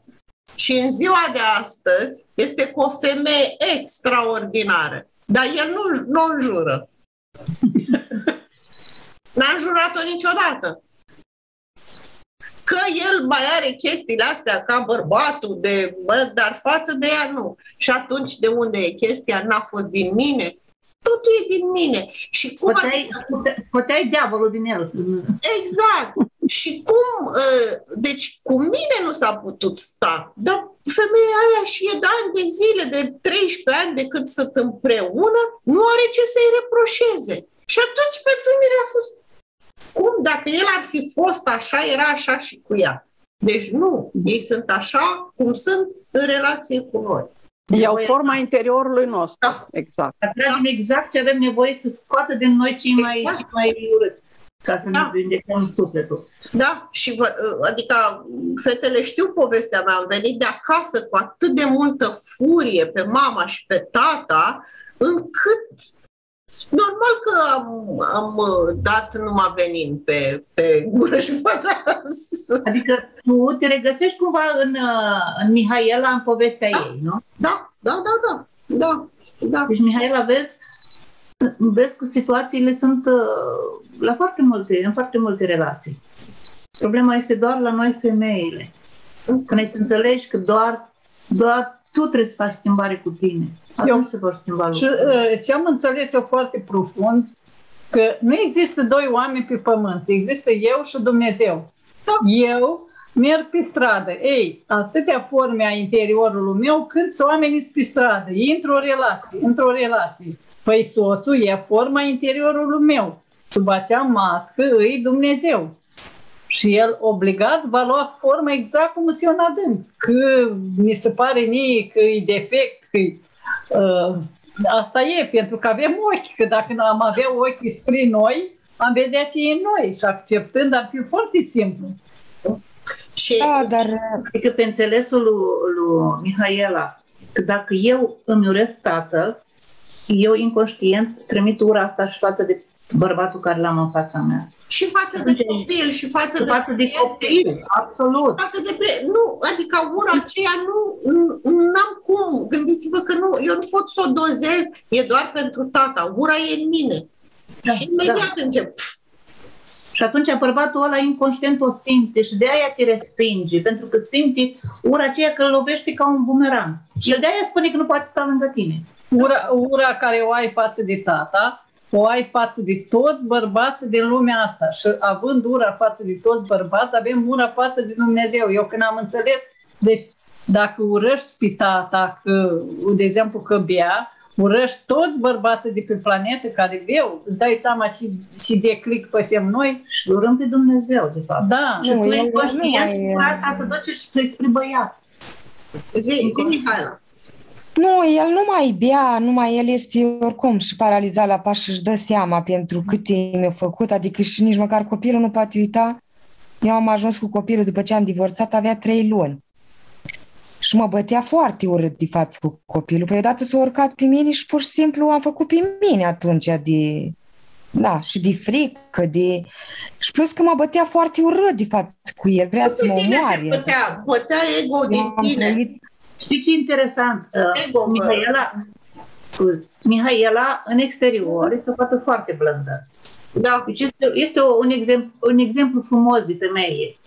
Și în ziua de astăzi este cu o femeie extraordinară. Dar el nu, nu o jură. N-a jurat-o niciodată. Că el mai are chestiile astea ca bărbatul, de, bă, dar față de ea nu. Și atunci de unde e chestia? N-a fost din mine? Totul e din mine. Și cum scoteai, adică... scoteai diavolul din el. Exact. și cum, uh, deci cu mine nu s-a putut sta, dar femeia aia și e de ani de zile, de 13 ani de cât sunt împreună, nu are ce să-i reproșeze. Și atunci pentru mine a fost cum dacă el ar fi fost așa, era așa și cu ea. Deci nu, ei sunt așa cum sunt în relație cu noi. Iau forma interiorului nostru. Da. Exact. Atragem da. exact ce avem nevoie să scoată din noi cei mai, exact. cei mai urât ca să da. ne vindecăm sufletul. Da, și vă, adică fetele știu povestea mea, am venit de acasă cu atât de multă furie pe mama și pe tata, încât Normal că am, am uh, dat numai venin pe, pe gură și pe nas. Adică tu te regăsești cumva în, uh, în Mihaela, în povestea Da. ei, nu? Da, da, da, da. Da, da. Deci, Mihaela, vezi, vezi că situațiile sunt uh, la foarte multe, în foarte multe relații. Problema este doar la noi femeile. Când ai să înțelegi că doar, doar tu trebuie să faci schimbare cu tine. Atunci se vor schimba Și lucrurile. uh, ce am înțeles eu foarte profund, că nu există doi oameni pe pământ, există eu și Dumnezeu. Eu merg pe stradă, ei, atâtea forme a interiorului meu, câți oameni sunt pe stradă, intru o relație, într-o relație. Păi soțul e forma interiorului meu. Sub acea mască îi Dumnezeu. Și el obligat va lua forma exact cum se eu în adânc. Că mi se pare mie că e defect, că uh, asta e, pentru că avem ochi, că dacă nu am avea ochi spre noi, am vedea și ei noi și acceptând ar fi foarte simplu. Și Da, dar Adică pe înțelesul lui, lui Mihaela, că dacă eu îmi urăsc tatăl, eu inconștient trimit ura asta și față de bărbatul care l-am în fața mea. și față de copil, și față Și de față de prieten. copil, absolut. față de pre... Nu, adică ura aceea nu, nu am cum. Gândiți-vă că nu, eu nu pot să o dozez, e doar pentru tata. Ura e în mine. Da, și imediat încep. Pf, Și atunci bărbatul ăla inconștient o simte și de aia te respinge, pentru că simte ura aceea că îl lovește ca un bumerang. Și el de aia spune că nu poate sta lângă tine. Ura, ura care o ai față de tata, o ai față de toți bărbații din lumea asta. Și având ura față de toți bărbați, avem ura față de Dumnezeu. Eu când am înțeles, deci dacă urăști pe tata, că, de exemplu că bea, urăști toți bărbații de pe planetă care beau, îți dai seama și, și de click pe semn noi, Și îl urâm pe Dumnezeu, de fapt. da. Și Nu, tu el ești nu conștient mai- ura asta să duci spre, spre băiat. Zi, zi, Mihaela. Nu, el nu mai bea, nu mai el este oricum și paralizat la pas și își dă seama pentru câte mi-a făcut, adică și nici măcar copilul nu poate uita. Eu am ajuns cu copilul după ce am divorțat, avea trei luni. Și mă bătea foarte urât de față cu copilul. Păi odată s-a urcat pe mine și pur și simplu am făcut pe mine atunci de... Da, și de frică, de... Și plus că mă bătea foarte urât de față cu el, vrea să mă Bine te omoare. Bătea, bătea ego Eu din am tine. trăit Știi ce interesant? Uh, Ego, bă. Mihaela, scuze, Mihaela, în exterior, este o fată foarte blândă. Da. Deci este, este o, un, exemplu, un exemplu frumos de femeie.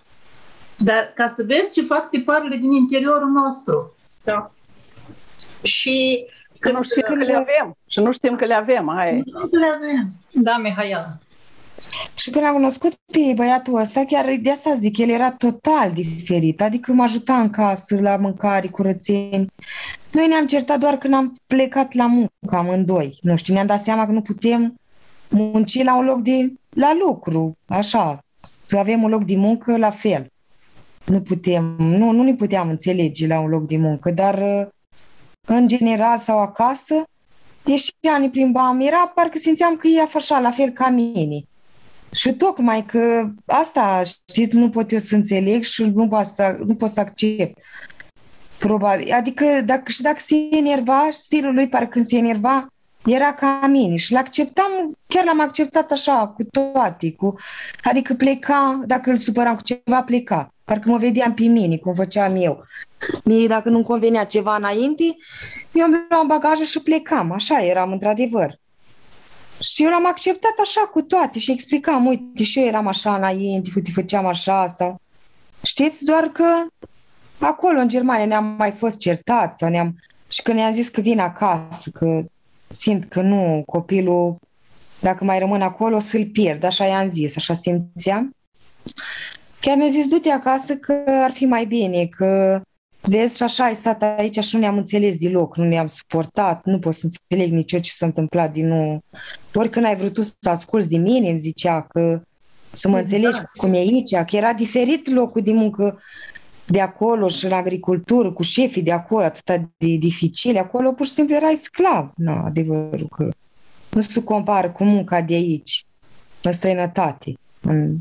Dar ca să vezi ce fac tiparele din interiorul nostru. da. Și Că nu știm că le avem. Și nu știm că le avem. Aia. e. Nu le avem. Da, Mihaela. Și când am cunoscut pe băiatul ăsta, chiar de asta zic, el era total diferit, adică mă ajuta în casă, la mâncare, curățeni. Noi ne-am certat doar când am plecat la muncă amândoi. Nu știu, ne-am dat seama că nu putem munci la un loc de, la lucru, așa, să avem un loc de muncă la fel. Nu putem, nu, nu ne puteam înțelege la un loc de muncă, dar în general sau acasă, ieșeam, ne plimbam, era parcă simțeam că e așa, la fel ca mine. Și tocmai că asta, știți, nu pot eu să înțeleg și nu pot să, nu pot să accept. Probabil. Adică dacă, și dacă se enerva, stilul lui parcă când se enerva, era ca mine și l-acceptam, chiar l-am acceptat așa, cu toate, cu, adică pleca, dacă îl supăram cu ceva, pleca. Parcă mă vedeam pe mine, cum făceam eu. Mie, dacă nu-mi convenea ceva înainte, eu îmi luam bagajul și plecam. Așa eram, într-adevăr. Și eu l-am acceptat așa cu toate și explicam, uite, și eu eram așa înainte, uite, făceam așa sau... Știți, doar că acolo, în Germania, ne-am mai fost certați sau ne-am... Și când ne-am zis că vin acasă, că simt că nu, copilul, dacă mai rămân acolo, o să-l pierd. Așa i-am zis, așa simțeam. Chiar mi-a zis, du-te acasă că ar fi mai bine, că Vezi, și așa ai stat aici și nu ne-am înțeles deloc, nu ne-am suportat, nu pot să înțeleg nici eu ce s-a întâmplat din nou. Oricând ai vrut tu să asculți de mine, îmi zicea că să mă înțelegi Exact. cum e aici, că era diferit locul de muncă de acolo și în agricultură, cu șefii de acolo, atât de dificil, acolo pur și simplu erai sclav. Nu, adevărul că nu se compară cu munca de aici, în străinătate. În...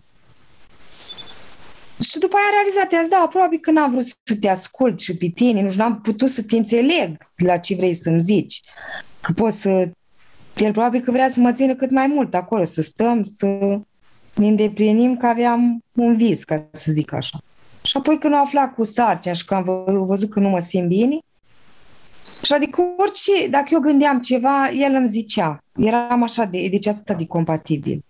Și după aia am realizat, i-am zis, da, probabil că n-am vrut să te ascult și pe tine, nu știu, n-am putut să te înțeleg la ce vrei să-mi zici. Că poți să el probabil că vrea să mă țină cât mai mult acolo, să stăm, să ne îndeplinim că aveam un vis, ca să zic așa. Și apoi când am aflat cu sarcina și că am văzut că nu mă simt bine, și adică orice, dacă eu gândeam ceva, el îmi zicea. Eram așa, de, deci atât de compatibil.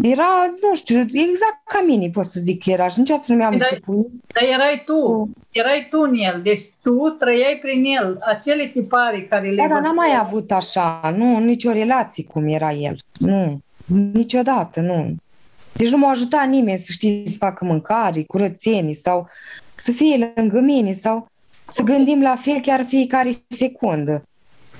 Era, nu știu, exact ca mine, pot să zic, era și niciodată nu mi-am început. Dar erai tu, uh. erai tu în el, deci tu trăiai prin el, acele tipare care le... Da, dar n-am mai avut așa, nu, nicio relație cum era el, nu, niciodată, nu. Deci nu m-a ajutat nimeni să știi să facă mâncare, curățenii sau să fie lângă mine sau să gândim la fel chiar fiecare secundă.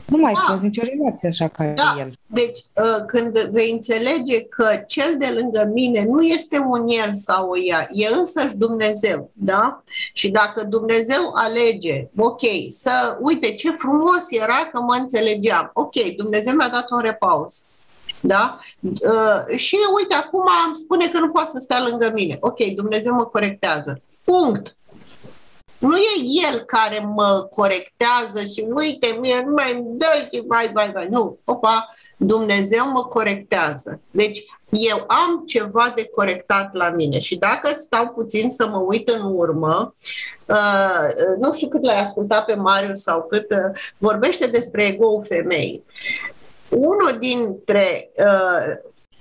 Nu mai da. fost nicio relație așa ca da. el. Deci, uh, când vei înțelege că cel de lângă mine nu este un el sau o ea, e însăși Dumnezeu, da? Și dacă Dumnezeu alege, ok, să, uite ce frumos era că mă înțelegeam, ok, Dumnezeu mi-a dat un repaus, da? Uh, și uite, acum îmi spune că nu poate să stea lângă mine. Ok, Dumnezeu mă corectează. Punct. Nu e el care mă corectează și uite, mie nu mai dă și mai, mai, mai. Nu, opa, Dumnezeu mă corectează. Deci eu am ceva de corectat la mine și dacă stau puțin să mă uit în urmă, uh, nu știu cât l-ai ascultat pe Marius sau cât uh, vorbește despre ego femei. Unul dintre uh,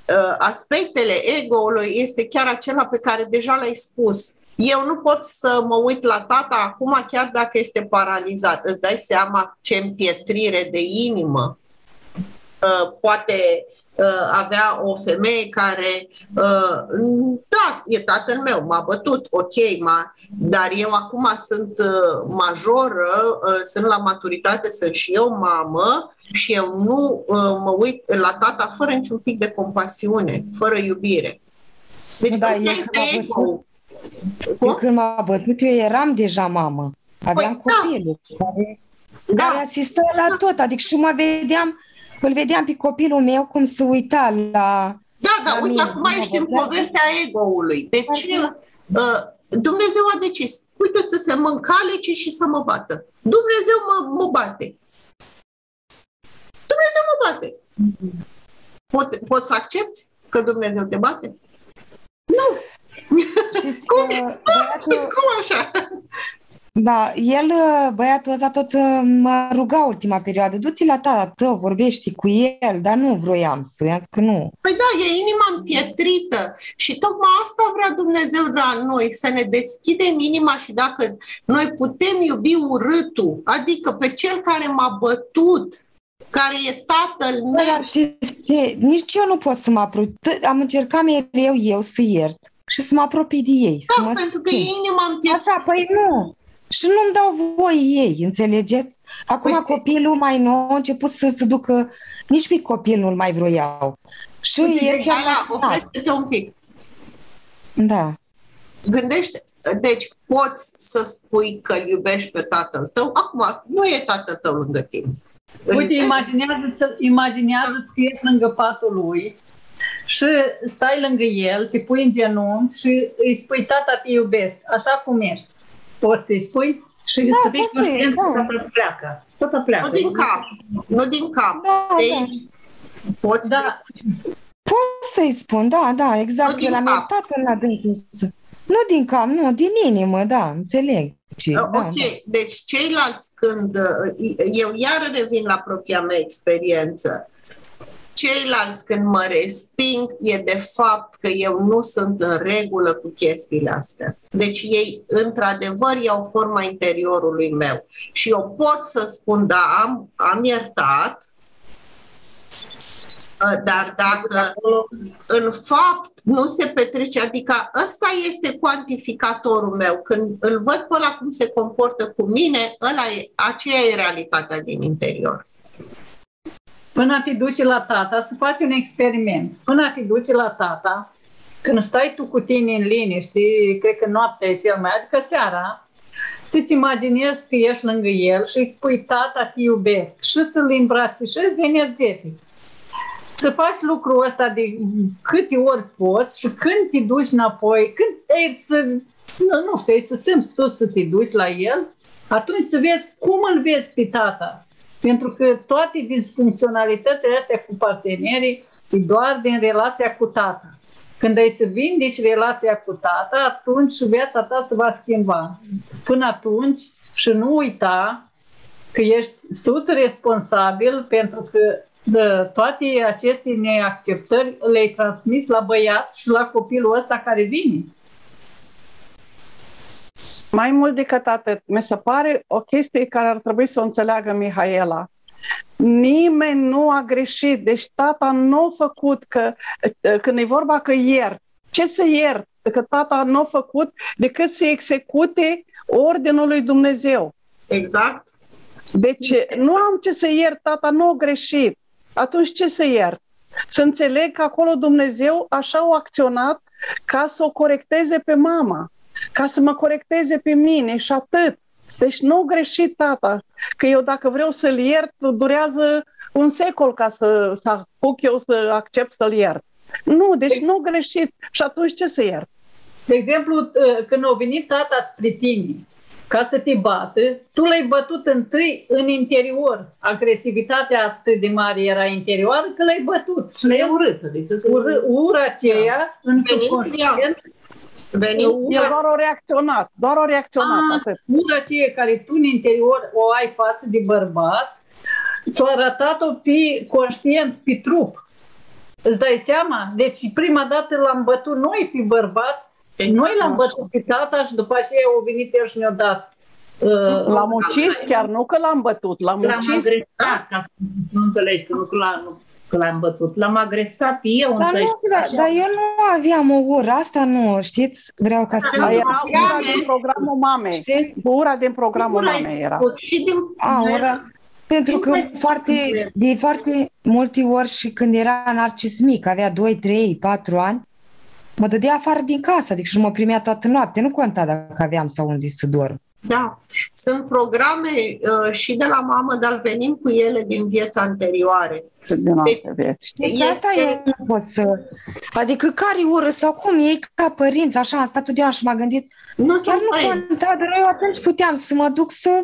uh, aspectele ego-ului este chiar acela pe care deja l-ai spus eu nu pot să mă uit la tata acum, chiar dacă este paralizat. Îți dai seama ce împietrire de inimă uh, poate uh, avea o femeie care, uh, da, e tatăl meu, m-a bătut, ok, m-a, dar eu acum sunt uh, majoră, uh, sunt la maturitate, sunt și eu mamă și eu nu uh, mă uit la tata fără niciun pic de compasiune, fără iubire. Deci da, asta este ego. Cum? Când m-a bătut, eu eram deja mamă. Aveam păi, da. copilul da. care, da. care asistă la da. tot. Adică și mă vedeam, îl vedeam pe copilul meu cum se uita la Da, da, la uite, mine. acum ești în povestea ego-ului. Deci uh, Dumnezeu a decis, uite să se mă încalece și să mă bată. Dumnezeu mă, mă bate. Dumnezeu mă bate. Pot, pot să accepti că Dumnezeu te bate? Nu. Știți, cum? Băiatul... Cum așa? Da, el, băiatul ăsta tot uh, mă ruga ultima perioadă, du-te la tata tău, vorbești cu el, dar nu vroiam să, i că nu. Păi da, e inima împietrită și tocmai asta vrea Dumnezeu la noi, să ne deschidem inima și dacă noi putem iubi urâtul, adică pe cel care m-a bătut, care e tatăl meu. Dar știți, nici eu nu pot să mă apropii. Am încercat mereu eu să iert și să mă apropii de ei. Da, să mă pentru că e inima Așa, păi nu. Și nu-mi dau voie ei, înțelegeți? Acum păi, copilul mai nou a început să se ducă, nici pe copil nu-l mai vroiau. Și Uite, el chiar la te un pic. Da. Gândește, deci poți să spui că îl iubești pe tatăl tău, acum nu e tatăl tău lângă tine. Uite, imaginează-ți, imaginează că ești lângă patul lui și stai lângă el, te pui în genunchi și îi spui, tata, te iubesc, așa cum ești. Poți să-i spui? Și da, să fii conștient da. că tata pleacă. Tata pleacă. Nu din cap. Nu din cap. Da, de da. Poți da. Pot să-i spun, da, da, exact. Nu El a iertat în adâncul. Nu din cap, nu, din inimă, da, înțeleg. Ce, ok, da, da. deci ceilalți când, eu iar revin la propria mea experiență, ceilalți când mă resping e de fapt că eu nu sunt în regulă cu chestiile astea. Deci ei într-adevăr iau forma interiorului meu și eu pot să spun da, am, am iertat, ă, dar dacă în fapt nu se petrece, adică ăsta este cuantificatorul meu. Când îl văd pe ăla cum se comportă cu mine, ăla e, aceea e realitatea din interior. Până te duci la tata, să faci un experiment. Până te duci la tata, când stai tu cu tine în liniște, cred că noaptea e cel mai, adică seara, să-ți imaginezi că ești lângă el și îi spui, tata, te iubesc, și să-l îmbrățișezi energetic. Să faci lucrul ăsta de câte ori poți și când te duci înapoi, când e să, nu, nu știu, e să simți tu să te duci la el, atunci să vezi cum îl vezi pe tata Pentru că toate disfuncționalitățile astea cu partenerii e doar din relația cu tata. Când ai să vindici relația cu tata, atunci viața ta se va schimba. Până atunci și nu uita că ești 100 responsabil pentru că de toate aceste neacceptări le-ai transmis la băiat și la copilul ăsta care vine. Mai mult decât atât, mi se pare o chestie care ar trebui să o înțeleagă Mihaela. Nimeni nu a greșit, deci tata nu a făcut că, când e vorba că iert, ce să iert? Că tata nu a făcut decât să execute ordinul lui Dumnezeu. Exact. Deci nu am ce să iert, tata nu a greșit. Atunci ce să iert? Să înțeleg că acolo Dumnezeu așa a acționat ca să o corecteze pe mama ca să mă corecteze pe mine și atât. Deci nu au greșit tata, că eu dacă vreau să-l iert, durează un secol ca să, să apuc eu să accept să-l iert. Nu, deci nu au greșit. Și atunci ce să iert? De exemplu, ă, când a venit tata spre tine ca să te bată, tu l-ai bătut întâi în interior. Agresivitatea atât de mare era interioară că l-ai bătut. Și le-ai urât. Adică Ur- ura aceea da. în subconștient Venim, Eu doar o reacționat, doar o reacționat. Ah, atât. Ura aceea care tu în interior o ai față de bărbați, ți-o arătat-o pe conștient, pe trup. Îți dai seama? Deci prima dată l-am bătut noi pe bărbat, Exact. noi l-am bătut pe tata și după aceea au venit el și ne-a dat. Uh, L-am ucis chiar, nu că l-am bătut, l-am L-am ucis. agresat, ca să nu înțelegi că nu că l-am, nu, că l-am bătut. L-am agresat eu Dar, întâi. nu, dar, dar eu nu aveam o ură, asta nu, știți? Vreau ca să... Da, Aia da. era ura din programul mamei. Știți? Ura din programul Ura ai mamei era. spus. și din A, ura. Pentru că foarte, de foarte multe ori și când era narcis mic, avea 2, 3, 4 ani, mă dădea afară din casă, adică și nu mă primea toată noaptea. Nu conta dacă aveam sau unde să dorm. Da, sunt programe uh, și de la mamă, dar venim cu ele din vieța anterioare. Și din alte vieți. Știți, Este- asta e nu pot să... Adică care ură sau cum ei ca părinți, așa am stat totdeauna și m-am gândit, Nu chiar sunt nu părinți. conta, dar eu atunci puteam să mă duc să,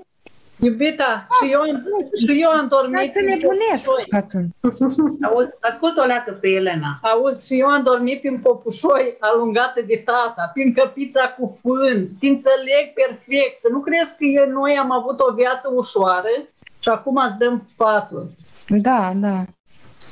Iubita, și eu, și eu am dormit... să în nebunesc popușoi. atunci. Auzi, ascultă o leacă pe Elena. Auzi, și eu am dormit prin popușoi alungată de tata, prin căpița cu fân, te înțeleg perfect. Să nu crezi că eu, noi am avut o viață ușoară și acum îți dăm sfaturi. Da, da.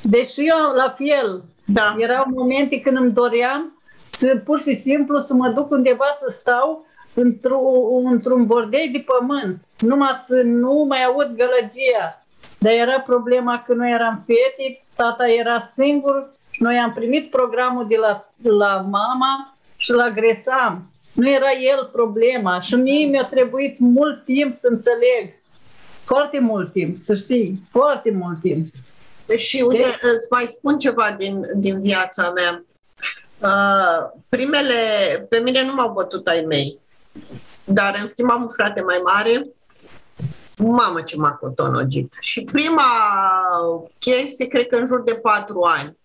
Deci și eu la fel, Da. Erau momente când îmi doream să pur și simplu să mă duc undeva să stau într-un, într-un bordei de pământ, numai să nu mai aud gălăgia. Dar era problema că noi eram fete, tata era singur și noi am primit programul de la, la mama și îl agresam. Nu era el problema și mie mi-a trebuit mult timp să înțeleg. Foarte mult timp, să știi, foarte mult timp. Și uite, îți mai spun ceva din, din viața mea. Uh, primele, pe mine nu m-au bătut ai mei, dar în schimb am un frate mai mare, mamă ce m-a cotonogit. Și prima chestie, cred că în jur de patru ani,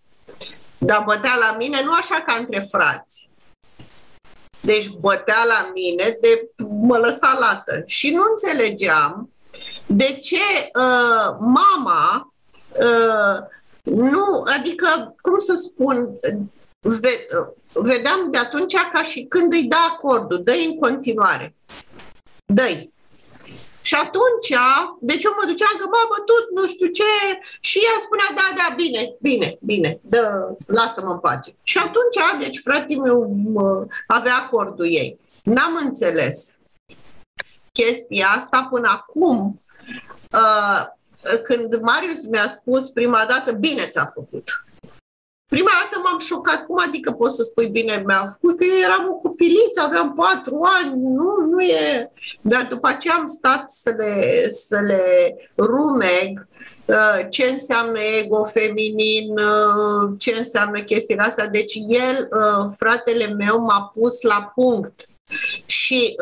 dar bătea la mine, nu așa ca între frați. Deci bătea la mine de mă lăsa lată. Și nu înțelegeam de ce uh, mama uh, nu, adică, cum să spun, ve, uh, vedeam de atunci ca și când îi da acordul, dă în continuare. dă Și atunci, deci eu mă duceam că m-a bătut, nu știu ce, și ea spunea, da, da, bine, bine, bine, dă, lasă-mă în pace. Și atunci, deci fratele meu mă, avea acordul ei. N-am înțeles chestia asta până acum, uh, când Marius mi-a spus prima dată, bine ți-a făcut. Prima dată m-am șocat. Cum adică poți să spui bine mi-a făcut? Că eu eram o copiliță, aveam patru ani. Nu, nu e... Dar după aceea am stat să le, să le rumeg uh, ce înseamnă ego feminin, uh, ce înseamnă chestiile astea. Deci el, uh, fratele meu, m-a pus la punct. Și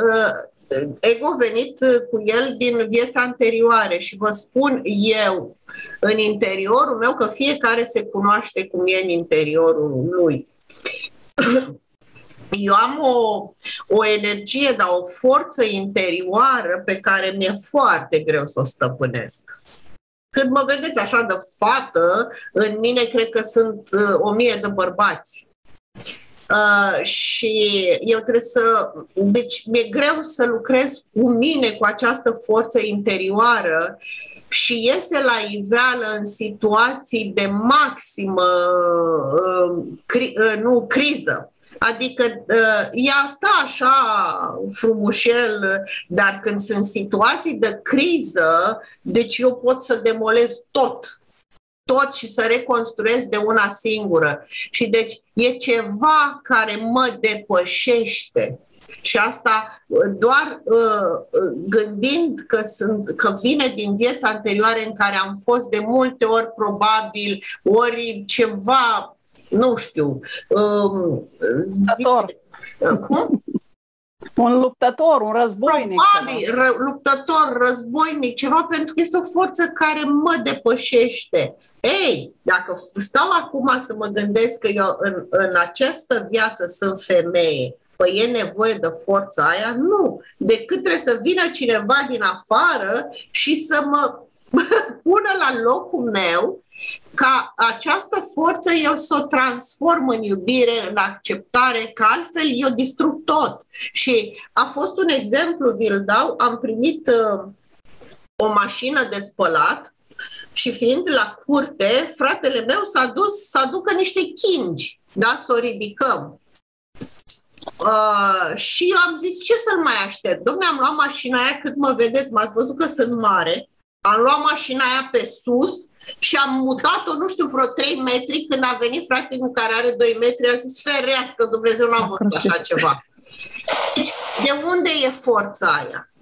ego venit cu el din viața anterioare și vă spun eu în interiorul meu că fiecare se cunoaște cum e în interiorul lui. Eu am o, o energie, dar o forță interioară pe care mi-e foarte greu să o stăpânesc. Când mă vedeți așa de fată, în mine cred că sunt uh, o mie de bărbați. Uh, și eu trebuie să. Deci mi-e greu să lucrez cu mine, cu această forță interioară și iese la iveală în situații de maximă uh, cri, uh, nu, criză. Adică uh, ea stă așa frumușel, dar când sunt situații de criză, deci eu pot să demolez tot tot și să reconstruiesc de una singură. Și deci e ceva care mă depășește. Și asta doar uh, gândind că, sunt, că vine din vieți anterioare în care am fost de multe ori probabil, ori ceva, nu știu, um, zi, cum? Un luptător, un războinic. Probabil, ră, luptător, războinic, ceva, pentru că este o forță care mă depășește. Ei, dacă stau acum să mă gândesc că eu în, în această viață sunt femeie, păi e nevoie de forța aia? Nu. Decât trebuie să vină cineva din afară și să mă pună la locul meu ca această forță eu să o transform în iubire, în acceptare, că altfel eu distrug tot. Și a fost un exemplu, vi-l dau, am primit uh, o mașină de spălat și fiind la curte, fratele meu s-a dus să aducă niște chingi, da, să o ridicăm. Uh, și eu am zis, ce să-l mai aștept? Dom'le, am luat mașina aia, cât mă vedeți, m-ați văzut că sunt mare, am luat mașina aia pe sus și am mutat-o, nu știu, vreo 3 metri, când a venit fratele meu care are 2 metri, a zis, ferească, Dumnezeu, n-am văzut așa ceva. Deci, de unde e forța aia?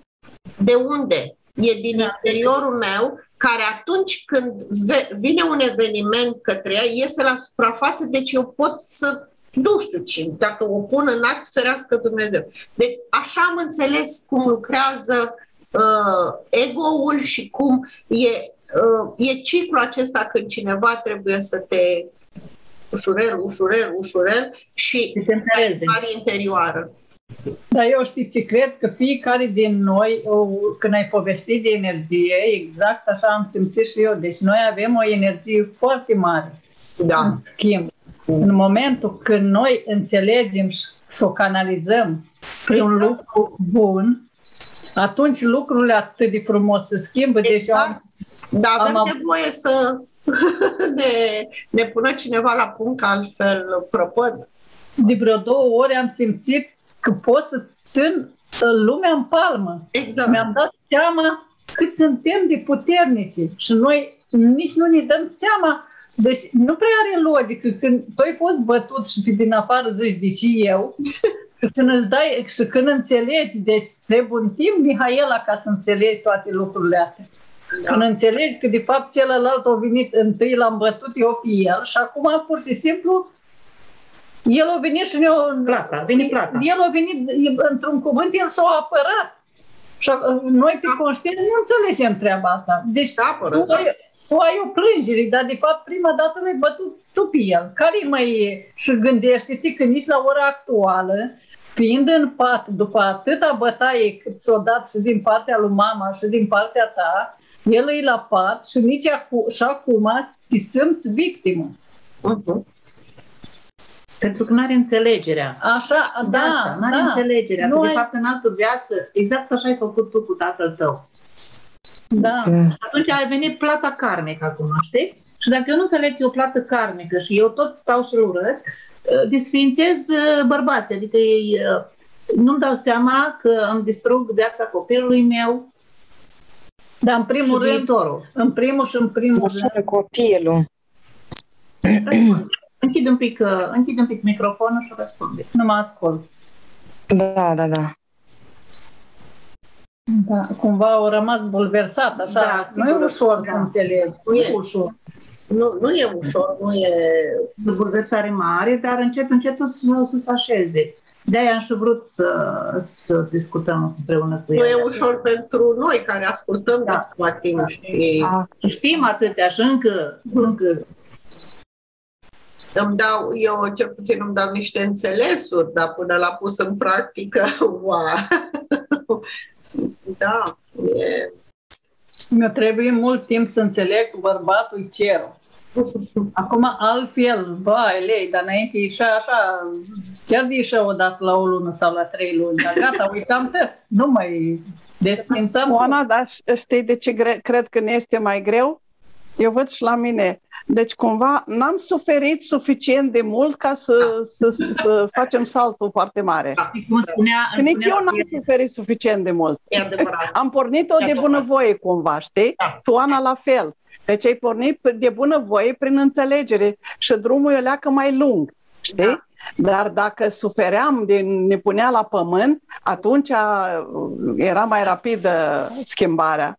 De unde? E din da. interiorul meu care atunci când vine un eveniment către ea, iese la suprafață, deci eu pot să nu știu ce, dacă o pun în act, ferească Dumnezeu. Deci așa am înțeles cum lucrează uh, ego-ul și cum e, uh, e ciclul acesta când cineva trebuie să te ușurel, ușurel, ușurel și te interioară. Dar eu știți, cred că fiecare din noi, când ai povestit de energie, exact așa am simțit și eu. Deci noi avem o energie foarte mare. Da. În schimb, în momentul când noi înțelegem și să o canalizăm spre un lucru bun, atunci lucrurile atât de frumos se schimbă. Deci exact. Deci am, da, avem am... nevoie să ne, ne pună cineva la punct, altfel prăpăd. De vreo două ori am simțit că pot să țin lumea în palmă. Exact. Mi-am dat seama cât suntem de puternici și noi nici nu ne dăm seama deci nu prea are logică când tu ai fost bătut și pe din afară zici de ce eu și când îți dai și când înțelegi, deci trebuie un timp, Mihaela, ca să înțelegi toate lucrurile astea. Da. Când înțelegi că de fapt celălalt a venit întâi, l-am bătut eu pe el și acum pur și simplu el a venit și ne-a... Plata, a venit plata. El a venit, într-un cuvânt, el s-a apărat. Și noi pe conștient nu înțelegem treaba asta. Deci tu, da. ai, tu ai o plângere, dar de fapt prima dată l-ai bătut tu pe el. Care mai e? Și gândește-te că nici la ora actuală, fiind în pat, după atâta bătaie cât s-o dat și din partea lui mama și din partea ta, el e la pat și nici acu- și acum te simți victimă. Uh-huh. Pentru că nu are înțelegerea. Așa, da, asta, nu are da. înțelegerea. Nu că, ai... de fapt, în altă viață, exact așa ai făcut tu cu tatăl tău. Da. Atunci a venit plata karmică acum, știi? Și dacă eu nu înțeleg că e o plată karmică și eu tot stau și-l urăsc, uh, disfințez uh, bărbații. Adică ei uh, nu-mi dau seama că îmi distrug viața copilului meu, dar în primul rând, viitorul. în primul și în primul rând, copilul. Închid un pic, uh, închid un pic microfonul și răspunde. Nu mă ascult. Da, da, da. Da, cumva au rămas bulversat, așa. Da, nu sigur, e ușor da. să înțeleg. Nu e ușor. Nu, nu e ușor, nu e... Bulversare mare, dar încet, încet o să, o să se așeze. De-aia am și vrut să, să discutăm împreună cu el. Nu e ușor pentru noi care ascultăm da. de timp. Și... Da. Știm atâtea și încă, încă îmi dau, eu cel puțin îmi dau niște înțelesuri, dar până la pus în practică, wow! da, e... Mi-a trebuie mult timp să înțeleg că bărbatul e cerul. Acum altfel, vai lei, dar înainte ieșea așa, chiar ieșea o dată la o lună sau la trei luni, dar gata, uitam tot, nu mai desfințam. Oana, dar știi de ce gre- cred că ne este mai greu? Eu văd și la mine. Deci cumva n-am suferit suficient de mult ca să, să, să facem saltul foarte mare. Cum spunea, Că nici spunea eu n-am suferit suficient de mult. E adevărat. Am pornit-o de bunăvoie cumva, știi? Da. Tu, Ana, la fel. Deci ai pornit de bunăvoie prin înțelegere și drumul e o leacă mai lung, știi? Da. Dar dacă sufeream de ne punea la pământ, atunci uh, era mai rapidă schimbarea.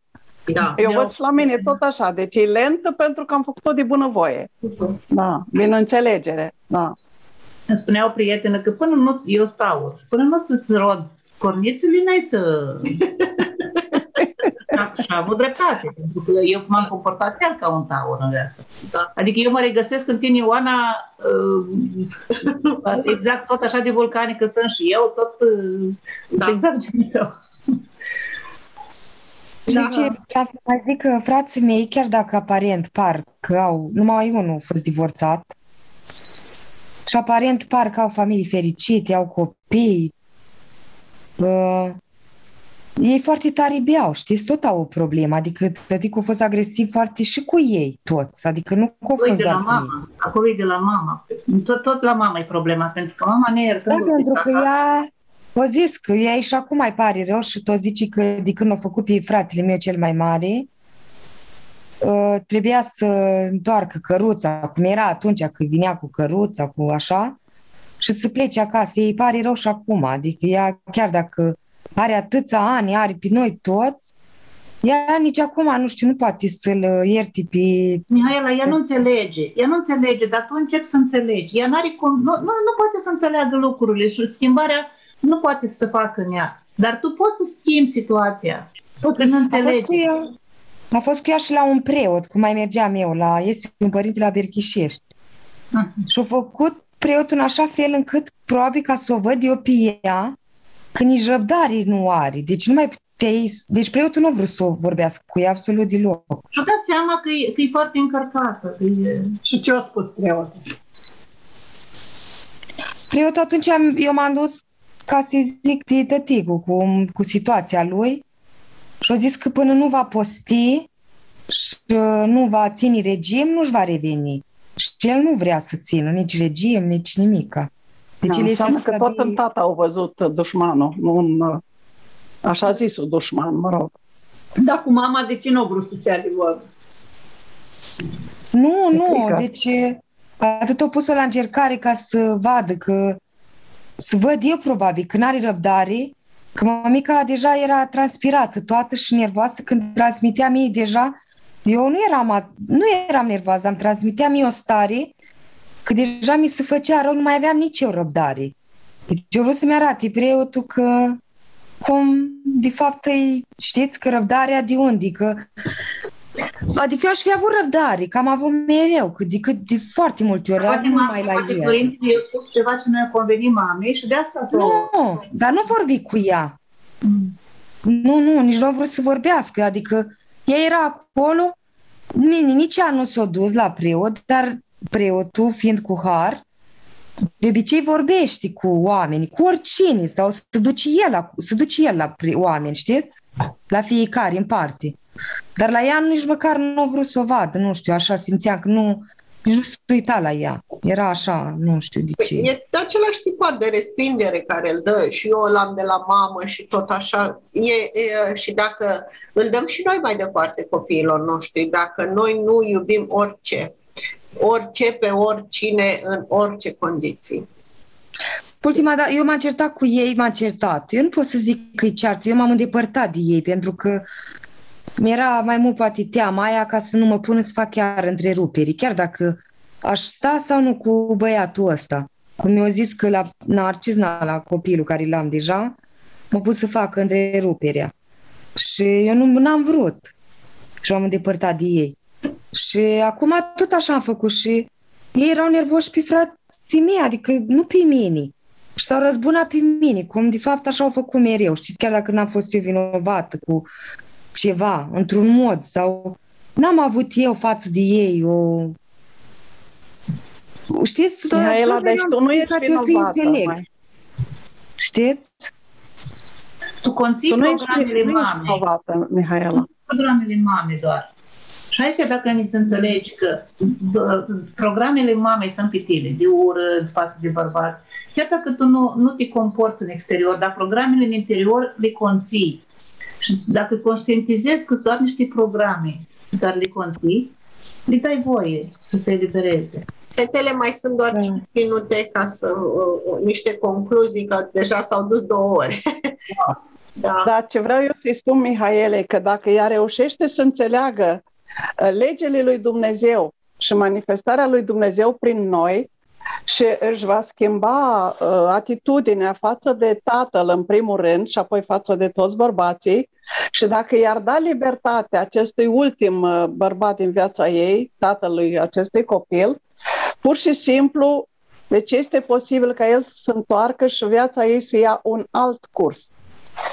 Da. Eu Eu- văd și la mine tot așa, deci e lentă pentru că am făcut-o de bunăvoie. Da, din înțelegere. Da. Îmi spunea o prietenă că până nu, eu stau, până nu să-ți rod cornițele, n-ai să... și a avut dreptate, pentru că eu m-am comportat chiar ca un taur în viață. Da. Adică eu mă regăsesc în tine, Ioana, uh, exact tot așa de vulcanică sunt și eu, tot uh, Da. exact genul tău. Știți ce? Vreau să mai zic că frații mei, chiar dacă aparent par că au, numai unul a fost divorțat, și aparent par că au familii fericite, au copii, uh, ei foarte tare iubeau, știți, tot au o problemă, adică tăticul a fost agresiv foarte și cu ei toți, adică nu că a Acolo e fost de la doar cu ei. mama. Acolo e de la mama. Tot, tot la mama e problema, pentru că mama ne iertă. Da, pentru că ea o zis că ea și acum mai pare rău și tot zice că de când a făcut pe fratele meu cel mai mare, uh, trebuia să întoarcă căruța, cum era atunci când vinea cu căruța, cu așa, și să plece acasă. Ei pare rău și acum, adică ea chiar dacă are atâția ani, are pe noi toți, ea nici acum, nu știu, nu poate să-l ierte pe... Mihaela, ea nu înțelege. Ea nu înțelege, dar tu începi să înțelegi. Ea n-are cum, nu, nu, nu poate să înțeleagă lucrurile și schimbarea nu poate să se facă în ea. Dar tu poți să schimbi situația. Poți să nu A fost înțelegi. cu ea, a fost cu ea și la un preot, cum mai mergeam eu, la, este un părinte la Berchișești. Mhm. Și-a făcut preotul în așa fel încât, probabil ca să o văd eu pe ea, că nici răbdare nu are. Deci nu mai puteai... Deci preotul nu a vrut să o vorbească cu ea absolut deloc. Și-o dat seama că e, că e foarte încărcată. Că e... Și ce a spus preotul? Preotul atunci am, eu m-am dus ca să zic de tăticul cu, cu situația lui și a zis că până nu va posti și uh, nu va ține regim, nu-și va reveni. Și el nu vrea să țină nici regim, nici nimica. Deci Da, el este înseamnă că atât tot de- în tata au văzut dușmanul, nu în, uh, așa zisul dușman, mă rog. Dar cu mama de ce nu a vrut să stea de vorbă? Nu, E nu, frică. deci atât au pus-o la încercare ca să vadă că să văd eu probabil că n-are răbdare, că mamica deja era transpirată toată și nervoasă când transmitea mie deja, eu nu eram, a- nu eram nervoasă, am transmitea mie o stare că deja mi se făcea rău, nu mai aveam nici eu răbdare. Deci eu vreau să-mi arate preotul că cum, de fapt, îi, știți că răbdarea de unde, că Adică eu aș fi avut răbdare, că am avut mereu, că de, cât de foarte multe ori, dar Poate, nu mama, mai la poate el. părintele i-a spus ceva ce nu i-a convenit mamei și de asta s-o... Nu, dar nu vorbi cu ea. Nu, nu, nici nu a vrut să vorbească. Adică ea era acolo, mine, nici ea nu s-a dus la preot, dar preotul, fiind cu har, de obicei vorbește cu oameni, cu oricine, sau să duce el la, să duce el la pre- oameni, știți? La fiecare în parte. Dar la ea nici măcar nu a vrut să o vadă, nu știu, așa simțeam că nu, nici nu se uita la ea. Era așa, nu știu de ce. E de același tip de respingere care îl dă și eu îl am de la mamă și tot așa. E, e, și dacă îl dăm și noi mai departe copiilor noștri, dacă noi nu iubim orice, orice pe oricine, în orice condiții. Ultima dată, eu m-am certat cu ei, m-am certat. Eu nu pot să zic că e ceartă, eu m-am îndepărtat de ei pentru că mi-era mai mult poate teama aia ca să nu mă pună să fac chiar întreruperi, chiar dacă aș sta sau nu cu băiatul ăsta. Cum mi-au zis că la Narcis, na, la copilul care l-am deja, mă pus să fac întreruperea. Și eu nu am vrut. Și m-am îndepărtat de ei. Și acum tot așa am făcut și ei erau nervoși pe frații mei, adică nu pe mine. Și s-au răzbunat pe mine, cum de fapt așa au făcut mereu. Știți, chiar dacă n-am fost eu vinovată cu ceva, într-un mod, sau n-am avut eu față de ei o... Știți? Mihaela, deci tu nu ești vinovată. Mai. Știți? Tu conții tu nu programele ești, mame. Nu ești vinovată, Mihaela. Programele mame doar. Și aici dacă îți înțelegi că bă, programele mamei sunt pe tine, de ură față de bărbați, chiar dacă tu nu, nu te comporți în exterior, dar programele în interior le conții. Și dacă conștientizezi că sunt doar niște programe care le conții, le dai voie să se elibereze. Fetele mai sunt doar Da. 5 minute ca să uh, uh, niște concluzii, că deja s-au dus două ore. da. Dar ce vreau eu să-i spun Mihaele, că dacă ea reușește să înțeleagă uh, legile lui Dumnezeu și manifestarea lui Dumnezeu prin noi și își va schimba uh, atitudinea față de tatăl în primul rând și apoi față de toți bărbații și dacă i-ar da libertate acestui ultim uh, bărbat din viața ei, tatălui acestui copil, pur și simplu, deci este posibil ca el să se întoarcă și viața ei să ia un alt curs.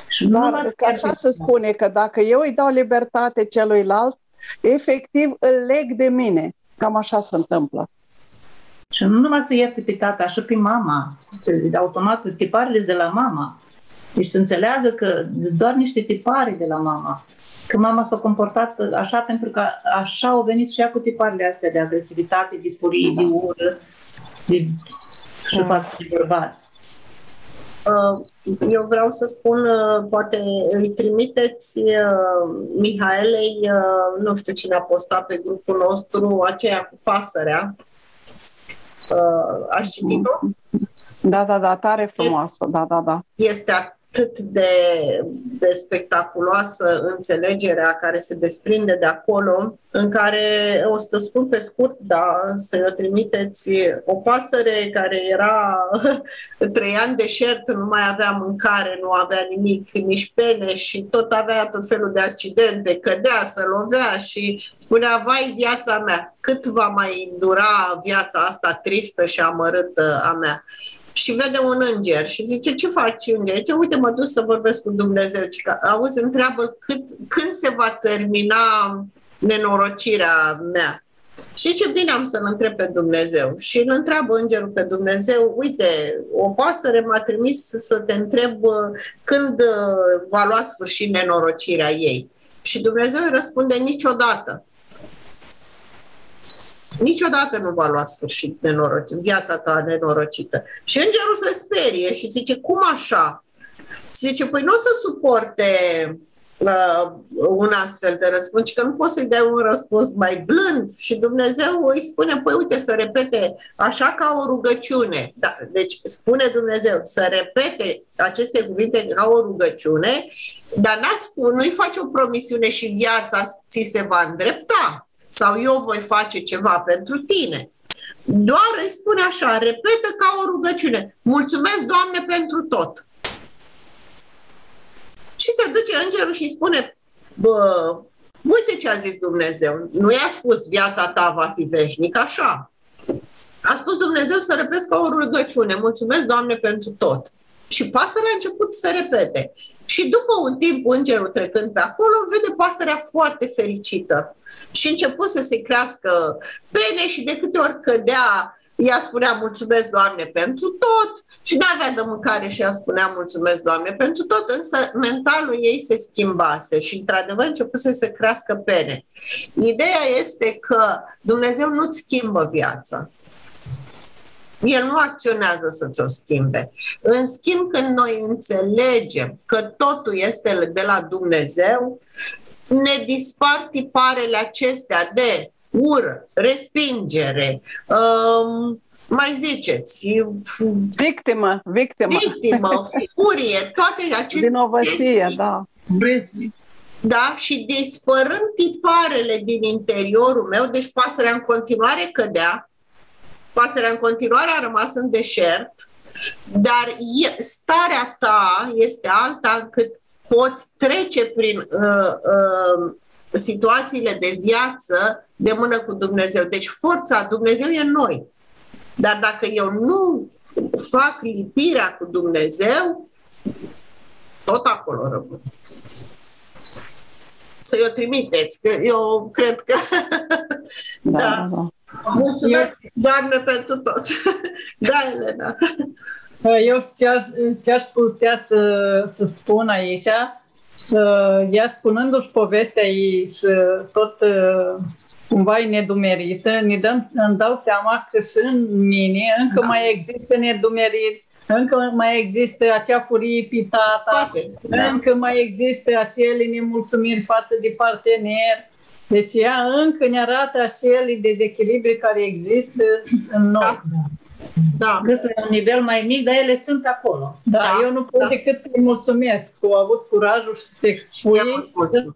Și nu Doar numai că așa se spune că dacă eu îi dau libertate celuilalt, efectiv îl leg de mine. Cam așa se întâmplă. Și nu numai să ierte pe tata, și pe mama. De automat, tiparele de la mama. Deci să înțeleagă că sunt doar niște tipare de la mama. Că mama s-a comportat așa pentru că așa au venit și ea cu tiparele astea de agresivitate, de furie, de ură, de și Da. față de bărbați. Uh, Eu vreau să spun, uh, poate îi trimiteți uh, Mihaelei, uh, nu știu cine a postat pe grupul nostru, aceea cu pasărea. Uh, Ați citit-o? Da, da, da, tare frumoasă, da, da, da. este atât de, de spectaculoasă înțelegerea care se desprinde de acolo, în care, o să spun pe scurt, da, să o trimiteți, o pasăre care era trei ani deșert, nu mai avea mâncare, nu avea nimic, nici pene și tot avea tot felul de accidente, cădea, se lovea și spunea, vai viața mea, cât va mai dura viața asta tristă și amărâtă a mea și vede un înger și zice, ce faci înger? Zice, uite, mă duc să vorbesc cu Dumnezeu. Și că, auzi, întreabă cât, când se va termina nenorocirea mea. Și ce bine am să-l întreb pe Dumnezeu. Și îl întreabă îngerul pe Dumnezeu, uite, o pasăre m-a trimis să te întreb uh, când uh, va lua sfârșit nenorocirea ei. Și Dumnezeu îi răspunde niciodată. Niciodată nu va lua sfârșit nenoroc- viața ta nenorocită. Și îngerul se sperie și zice, cum așa? Zice, păi nu o să suporte uh, un astfel de răspuns, că nu poți să-i dai un răspuns mai blând și Dumnezeu îi spune, păi uite, să repete așa ca o rugăciune. Da, deci spune Dumnezeu să repete aceste cuvinte ca o rugăciune, dar n-a spus, nu-i face o promisiune și viața ți se va îndrepta sau eu voi face ceva pentru tine. Doar îi spune așa, repetă ca o rugăciune. Mulțumesc, Doamne, pentru tot. Și se duce îngerul și îi spune, bă, uite ce a zis Dumnezeu. Nu i-a spus viața ta va fi veșnic, așa. A spus Dumnezeu să repezi ca o rugăciune. Mulțumesc, Doamne, pentru tot. Și pasărea a început să repete. Și după un timp, îngerul trecând pe acolo, vede pasărea foarte fericită. Și început să se crească pene și de câte ori cădea, ea spunea mulțumesc, Doamne, pentru tot și nu avea de mâncare și ea spunea mulțumesc, Doamne, pentru tot, însă mentalul ei se schimbase și, într-adevăr, început să se crească pene. Ideea este că Dumnezeu nu-ți schimbă viața. El nu acționează să ți-o schimbe. În schimb, când noi înțelegem că totul este de la Dumnezeu, ne dispar tiparele acestea de ură, respingere, um, mai ziceți, Victimă, victimă. victimă, furie, toate aceste Vinovăție, chestii, da. Vreți? da? Și dispărând tiparele din interiorul meu, deci pasărea în continuare cădea, pasărea în continuare a rămas în deșert, dar e, starea ta este alta încât poți trece prin uh, uh, situațiile de viață de mână cu Dumnezeu. Deci forța Dumnezeu e în noi. Dar dacă eu nu fac lipirea cu Dumnezeu, tot acolo rămân. să-i o trimiteți, că eu cred că... Da, da. da. Mulțumesc, Doamne, pentru tot. da, Elena. Eu ce-aș, ce-aș putea să, să spun aici, ea spunându-și povestea ei și tot cumva e nedumerită, ne dăm, îmi dau seama că și în mine încă da. mai există nedumeriri, încă mai există acea furie pitată, Poate, da. încă mai există acele nemulțumiri față de partener. Deci ea încă ne arată acele dezechilibre care există în noi. Da. Da. Că la un nivel mai mic, dar ele sunt acolo. Da, da eu nu pot da. decât să-i mulțumesc că au avut curajul să se expui.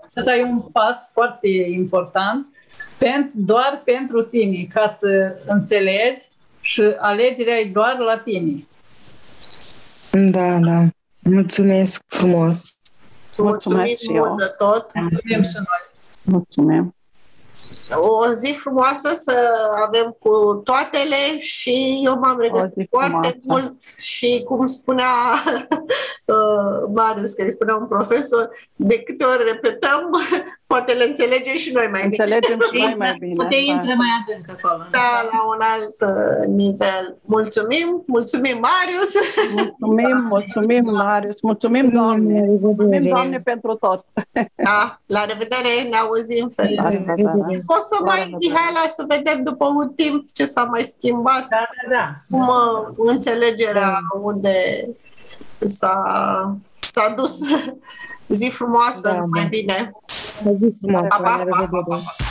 Asta e un pas foarte important pentru, doar pentru tine, ca să înțelegi și alegerea e doar la tine. Da, da. Mulțumesc frumos. Mulțumesc și eu. de tot. Mulțumim și noi. Mulțumim. O zi frumoasă să avem cu toatele și eu m-am regăsit foarte mult și cum spunea uh, Marius, că îi spunea un profesor, de câte ori repetăm, poate le înțelegem și noi mai bine. Înțelegem și noi mai bine. Poate da. intră mai adânc acolo. Da, la un alt uh, nivel. Mulțumim, mulțumim Marius. Mulțumim, mulțumim Marius, mulțumim Doamne, mulțumim Doamne pentru tot. Da, la revedere, ne auzim. Da, da, da, da. O să da, mai, da, Mihaela, să vedem după un timp ce s-a mai schimbat. Da, da, da. Cum uh, înțelegerea da. unde s-a, s-a dus. Zi frumoasă, da, mai bine! Mas isso, mano, a, a, a,